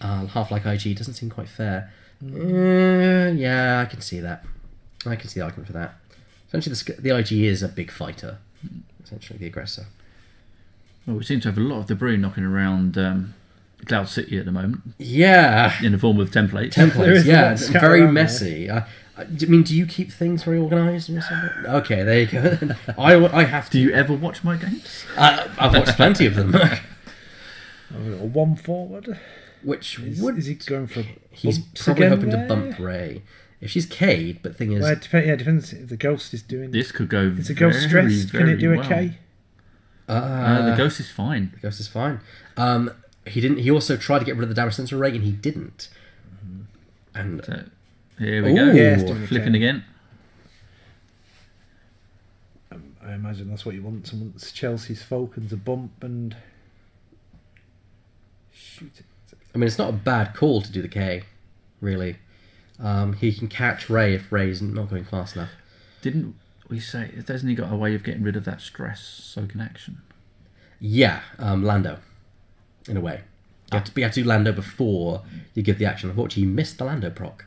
Speaker 1: uh, half like IG doesn't seem quite fair. Uh, yeah, I can see that. I can see the argument for that. Essentially, the, the IG is a big fighter. Essentially, the aggressor.
Speaker 2: Well, we seem to have a lot of debris knocking around um, Cloud City at the moment
Speaker 1: Yeah,
Speaker 2: in the form of templates.
Speaker 1: Templates. Yeah, it's very messy. Uh, I I mean, do you keep things very organised? Okay, there you go. I, I have
Speaker 2: Do
Speaker 1: to.
Speaker 2: you ever watch my games?
Speaker 1: I, I've watched plenty of them.
Speaker 3: one forward.
Speaker 1: Which
Speaker 3: Is,
Speaker 1: would
Speaker 3: is he going for?
Speaker 1: he's probably
Speaker 3: again
Speaker 1: hoping to bump Rey. If she's Cade, but thing is,
Speaker 3: Well, it depends, yeah, it depends if the ghost is doing.
Speaker 2: This could go.
Speaker 3: is the ghost
Speaker 2: very,
Speaker 3: stressed? Can it do a
Speaker 2: well.
Speaker 3: K?
Speaker 1: uh,
Speaker 2: Uh, the ghost is fine.
Speaker 1: The ghost is fine. Um, he didn't. He also tried to get rid of the damage sensor ray, and he didn't. And
Speaker 2: So, here we
Speaker 1: Ooh.
Speaker 2: go.
Speaker 3: Yeah, it's doing a
Speaker 2: Flipping
Speaker 3: K.
Speaker 2: again.
Speaker 3: I imagine that's what you want. Someone's Chelsea's Falcon to bump and shoot it.
Speaker 1: I mean, it's not a bad call to do the K, really. Um, he can catch Rey if Rey's not going fast enough.
Speaker 2: Didn't we say? Hasn't he got a way of getting rid of that stress soaking action?
Speaker 1: Yeah, um, Lando, in a way. You have, to, you have to do Lando before you give the action. Unfortunately, he missed the Lando proc.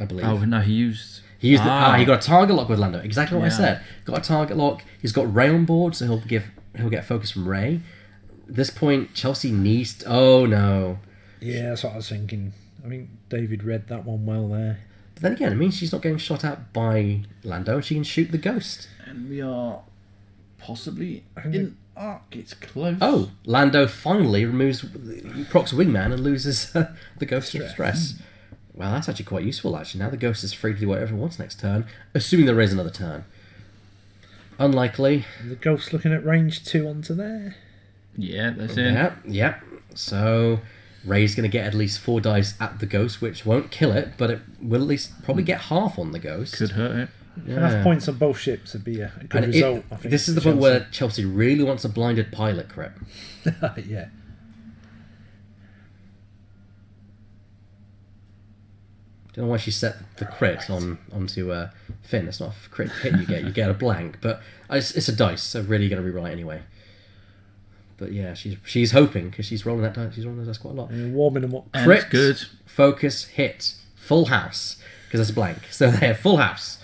Speaker 1: I believe.
Speaker 2: Oh no, he used.
Speaker 1: He used the,
Speaker 2: Ah.
Speaker 1: ah, he got a target lock with Lando. Exactly what I said. Got a target lock. He's got Rey on board, so he'll give he'll get focus from Rey. At this point, Chelsea needs. To, oh no!
Speaker 3: Yeah, that's what I was thinking. I think David read that one well there.
Speaker 1: But then again, it means she's not getting shot at by Lando, and she can shoot the ghost.
Speaker 2: And we are possibly
Speaker 3: think
Speaker 2: in arc. It's close.
Speaker 1: Oh, Lando finally removes he procs wingman and loses the ghost of
Speaker 3: Stress.
Speaker 1: stress. Well, that's actually quite useful. Actually, now the ghost is free to do whatever it wants next turn, assuming there is another turn. Unlikely.
Speaker 3: The ghost looking at range two onto there.
Speaker 2: Yeah, that's it.
Speaker 1: Yep, yep. So Rey's going to get at least four dice at the ghost, which won't kill it, but it will at least probably get half on the ghost.
Speaker 2: Could hurt it.
Speaker 1: Yeah.
Speaker 3: Enough points on both ships would be a, a good
Speaker 1: And it-
Speaker 3: result. I think.
Speaker 1: this is the
Speaker 3: for
Speaker 1: point where Chelsea really wants a blinded pilot crit.
Speaker 3: Chelsea. yeah.
Speaker 1: Don't know why she set the crit on onto uh, Finn. It's not a crit hit you get; you get a blank. But it's, it's a dice, so really you're gonna rewrite anyway. But yeah, she's she's hoping because she's rolling that dice. She's rolling that dice quite a lot.
Speaker 3: And warming them up.
Speaker 1: Crit,
Speaker 2: it's good.
Speaker 1: Focus, hit, full house because it's a blank. So they have full house.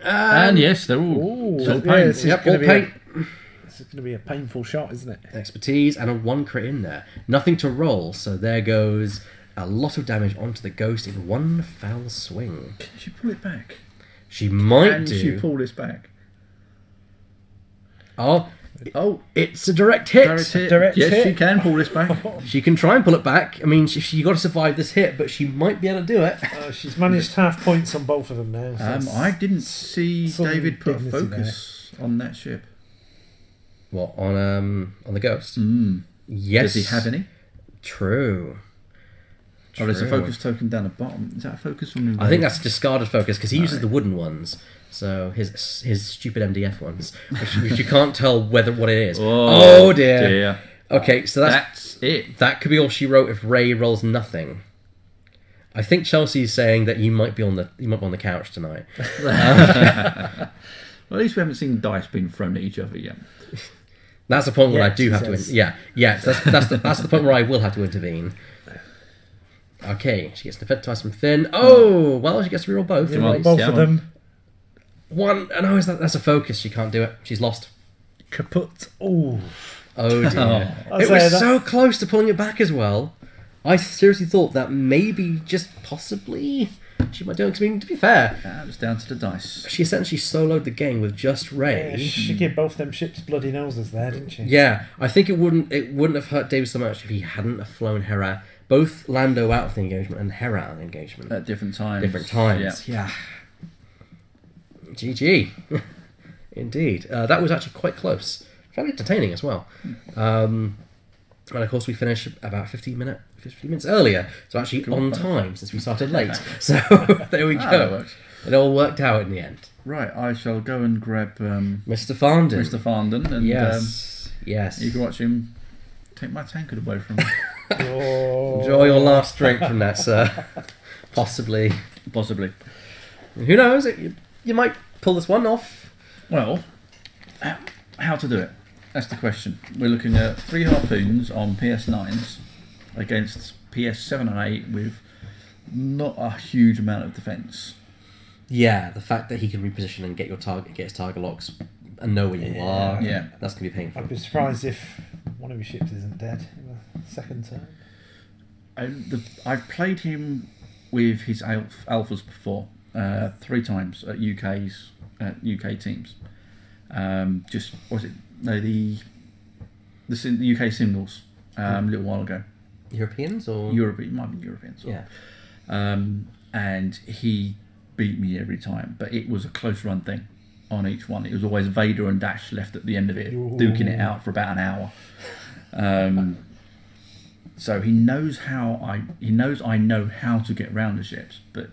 Speaker 2: And yes, they're all
Speaker 3: Ooh,
Speaker 2: it's all
Speaker 3: yeah, this
Speaker 1: Yep, all paint,
Speaker 3: A, this is going to be a painful shot, isn't it?
Speaker 1: expertise, and a one crit in there. Nothing to roll, so there goes a lot of damage onto the ghost in one foul swing.
Speaker 2: Can she pull it back?
Speaker 1: She might
Speaker 2: Can
Speaker 1: do.
Speaker 2: she pull this back?
Speaker 1: Oh,
Speaker 2: Oh,
Speaker 1: it's a direct hit.
Speaker 2: direct hit.
Speaker 3: Direct
Speaker 2: yes,
Speaker 3: hit.
Speaker 2: she can pull this back.
Speaker 1: She can try and pull it back. I mean, she, she got to survive this hit, but she might be able to do it.
Speaker 3: Uh, she's managed half points on both of them now. so
Speaker 2: Um, I didn't see David put
Speaker 3: dignity
Speaker 2: focus on that ship.
Speaker 1: What on um on the ghost?
Speaker 2: Mm.
Speaker 1: Yes.
Speaker 2: Does he have any?
Speaker 1: True.
Speaker 2: Oh, there's a focus token down the bottom. Is that a focus from the
Speaker 1: I think that's a discarded focus because he uses
Speaker 2: Right.
Speaker 1: the wooden ones. So his his stupid MDF ones, which, which you can't tell whether what it is.
Speaker 2: Oh,
Speaker 1: Oh, dear. Okay, so that's
Speaker 2: That's it.
Speaker 1: that could be all she wrote if Rey rolls nothing. I think Chelsea's saying that you might be on the you might be on the couch tonight.
Speaker 2: Well, at least we haven't seen dice being thrown at each other yet.
Speaker 1: That's the point where I do
Speaker 3: she
Speaker 1: have to.
Speaker 3: says.
Speaker 1: In- yeah, yeah. so That's that's the, that's the point where I will have to intervene. Okay, she gets the fed twice from Finn. Oh, well, she gets to reroll both.
Speaker 3: Yeah,
Speaker 2: Come
Speaker 3: both
Speaker 2: yeah,
Speaker 3: of
Speaker 2: well.
Speaker 3: them
Speaker 1: One, oh, no, is that, that's a focus. She can't do it. She's lost.
Speaker 3: kaput. Oh,
Speaker 1: Oh dear. Oh.
Speaker 3: I'd
Speaker 1: it was
Speaker 3: that-
Speaker 1: so close to pulling it back as well. I seriously thought that maybe, just possibly, she might do it. 'Cause, I mean, to be fair,
Speaker 2: That was down to the dice.
Speaker 1: she essentially soloed the game with just
Speaker 3: yeah,
Speaker 1: Rey.
Speaker 3: she gave both them ships bloody noses there, didn't she?
Speaker 1: Yeah, I think it wouldn't it wouldn't have hurt David so much if he hadn't have flown Hera, both Lando out of the engagement and Hera out of the engagement.
Speaker 2: At different times.
Speaker 1: different times. Yeah. GG. Indeed. Uh, that was actually quite close. Fairly entertaining as well. Um, and of course, we finished about 15, minute, 15 minutes earlier. So actually
Speaker 2: Good
Speaker 1: on
Speaker 2: one.
Speaker 1: time since we started late. So there we
Speaker 2: Ah,
Speaker 1: go. It all worked out in the end.
Speaker 2: Right, I shall go and grab um,
Speaker 1: Mr. Farndon.
Speaker 2: Mr. Farndon and
Speaker 1: Yes. yes.
Speaker 2: um, you can watch him take my tankard away from me.
Speaker 1: Enjoy your last drink from that, sir. Possibly.
Speaker 2: Possibly.
Speaker 1: Who knows? It, you, you might pull this one off.
Speaker 2: Well, h- how to do it? That's the question. We're looking at three harpoons on PS9s against PS7 and 8 with not a huge amount of defence.
Speaker 1: Yeah, the fact that he can reposition and get your target, get his target locks, and know where you are.
Speaker 2: Yeah.
Speaker 1: that's gonna be painful.
Speaker 3: I'd be surprised if one of your ships isn't dead in the second.
Speaker 2: And the, I've played him with his alph- alphas before, uh, three times at UK's at UK teams. Um, just was it no the the, the UK singles um, a little while ago.
Speaker 1: Europeans or
Speaker 2: Europe, it might be Europeans.
Speaker 1: Yeah,
Speaker 2: um, and he beat me every time. But it was a close run thing on each one. It was always Vader and Dash left at the end of it,
Speaker 3: Ooh.
Speaker 2: duking it out for about an hour. Um, so he knows how I he knows I know how to get round the ships, but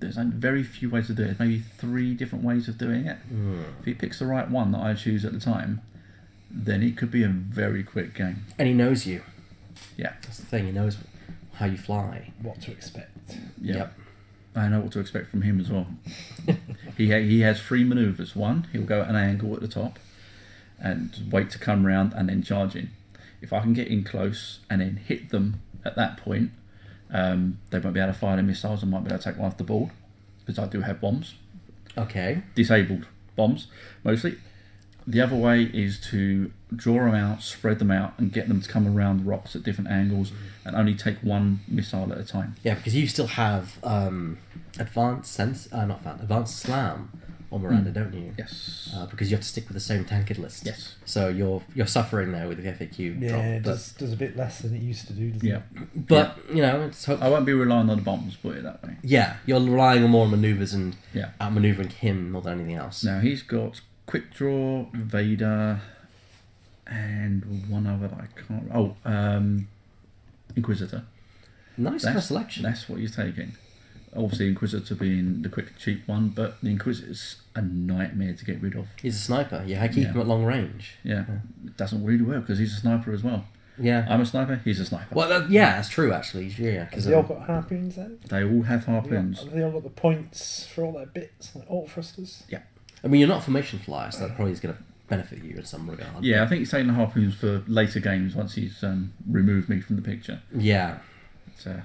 Speaker 2: there's only very few ways to do it. Maybe three different ways of doing it. Hmm. If he picks the right one that I choose at the time, then it could be a very quick game.
Speaker 1: and he knows you.
Speaker 2: Yeah.
Speaker 1: That's the thing. He knows how you fly.
Speaker 3: What to expect?
Speaker 2: Yeah.
Speaker 1: Yep.
Speaker 2: I know what to expect from him as well. he ha- he has three manoeuvres. One, he'll go at an angle at the top, and wait to come round and then charge in. If I can get in close and then hit them at that point, um, they won't be able to fire their missiles. I might be able to take one off the board because I do have bombs,
Speaker 1: Okay.
Speaker 2: disabled bombs mostly. The other way is to draw them out, spread them out, and get them to come around the rocks at different angles, and only take one missile at a time.
Speaker 1: Yeah, because you still have um, advanced sense, uh, not advanced, advanced slam on Miranda, don't you?
Speaker 2: Yes.
Speaker 1: Uh, because you have to stick with the same tankard list.
Speaker 2: Yes.
Speaker 1: So you're you're suffering there with the FAQ
Speaker 3: Yeah,
Speaker 1: drop.
Speaker 3: it does, does a bit less than it used to do, doesn't
Speaker 2: Yeah.
Speaker 3: it?
Speaker 1: but you know, it's hope-
Speaker 2: I won't be relying on the bombs, put it that way.
Speaker 1: yeah, you're relying on more on maneuvers and
Speaker 2: Yeah.
Speaker 1: outmaneuvering him more than anything else.
Speaker 2: Now he's got quick draw, Vader, and one other that I can't. Oh, um, Inquisitor.
Speaker 1: Nice
Speaker 2: That's
Speaker 1: selection.
Speaker 2: That's what he's taking. Obviously Inquisitor being the quick, cheap one, but the Inquisitor's a nightmare to get rid of.
Speaker 1: He's a sniper. Yeah, I keep
Speaker 2: Yeah.
Speaker 1: him at long range.
Speaker 2: Yeah, it doesn't really work because he's a sniper as well.
Speaker 1: Yeah.
Speaker 2: I'm a sniper. He's a sniper.
Speaker 1: Well, that, yeah, that's true actually. Yeah, because
Speaker 3: they all got harpoons then?
Speaker 2: They all have
Speaker 3: Have they got-
Speaker 2: harpoons.
Speaker 3: They all got the points for all their bits, like all thrusters?
Speaker 1: Yeah, I mean, you're not a formation flyer, so that probably is going to benefit you in some regard.
Speaker 2: Yeah, I think he's taking the harpoons for later games once he's um, removed me from the picture.
Speaker 1: Yeah.
Speaker 2: So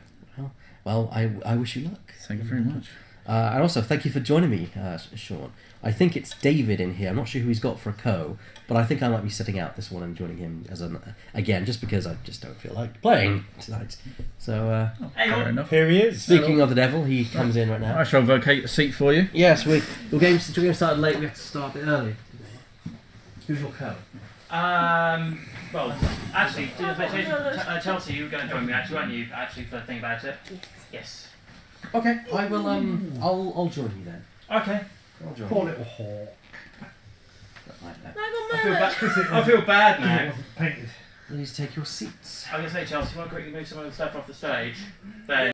Speaker 1: Well, I, I wish you luck.
Speaker 2: thank you very much.
Speaker 1: Uh, and also, thank you for joining me, uh, Sean. I think it's David in here. I'm not sure who he's got for a co, but I think I might be setting out this one and joining him as an again, just because I just don't feel like playing tonight. So, uh,
Speaker 4: Hey,
Speaker 2: Fair
Speaker 4: oh,
Speaker 2: enough.
Speaker 3: Here he is.
Speaker 1: speaking of the devil, he comes in right now.
Speaker 2: I shall vacate a seat for you.
Speaker 1: Yes, we your game since your game started late, we have to start a bit early. Who's your co?
Speaker 4: Um, well, actually, did I say, uh, Chelsea, you were going to join me, actually, weren't you? Actually, for the thing about it. Yes.
Speaker 1: Okay, I will. Um, I'll I'll join you then.
Speaker 4: Okay.
Speaker 1: I'll join
Speaker 3: Poor
Speaker 1: you.
Speaker 3: little hawk.
Speaker 1: Like that.
Speaker 4: I feel bad. I feel bad now.
Speaker 3: painted.
Speaker 1: Please take your seats.
Speaker 4: I'm going to say, Chelsea, you want to quickly move some of the stuff off the stage? Then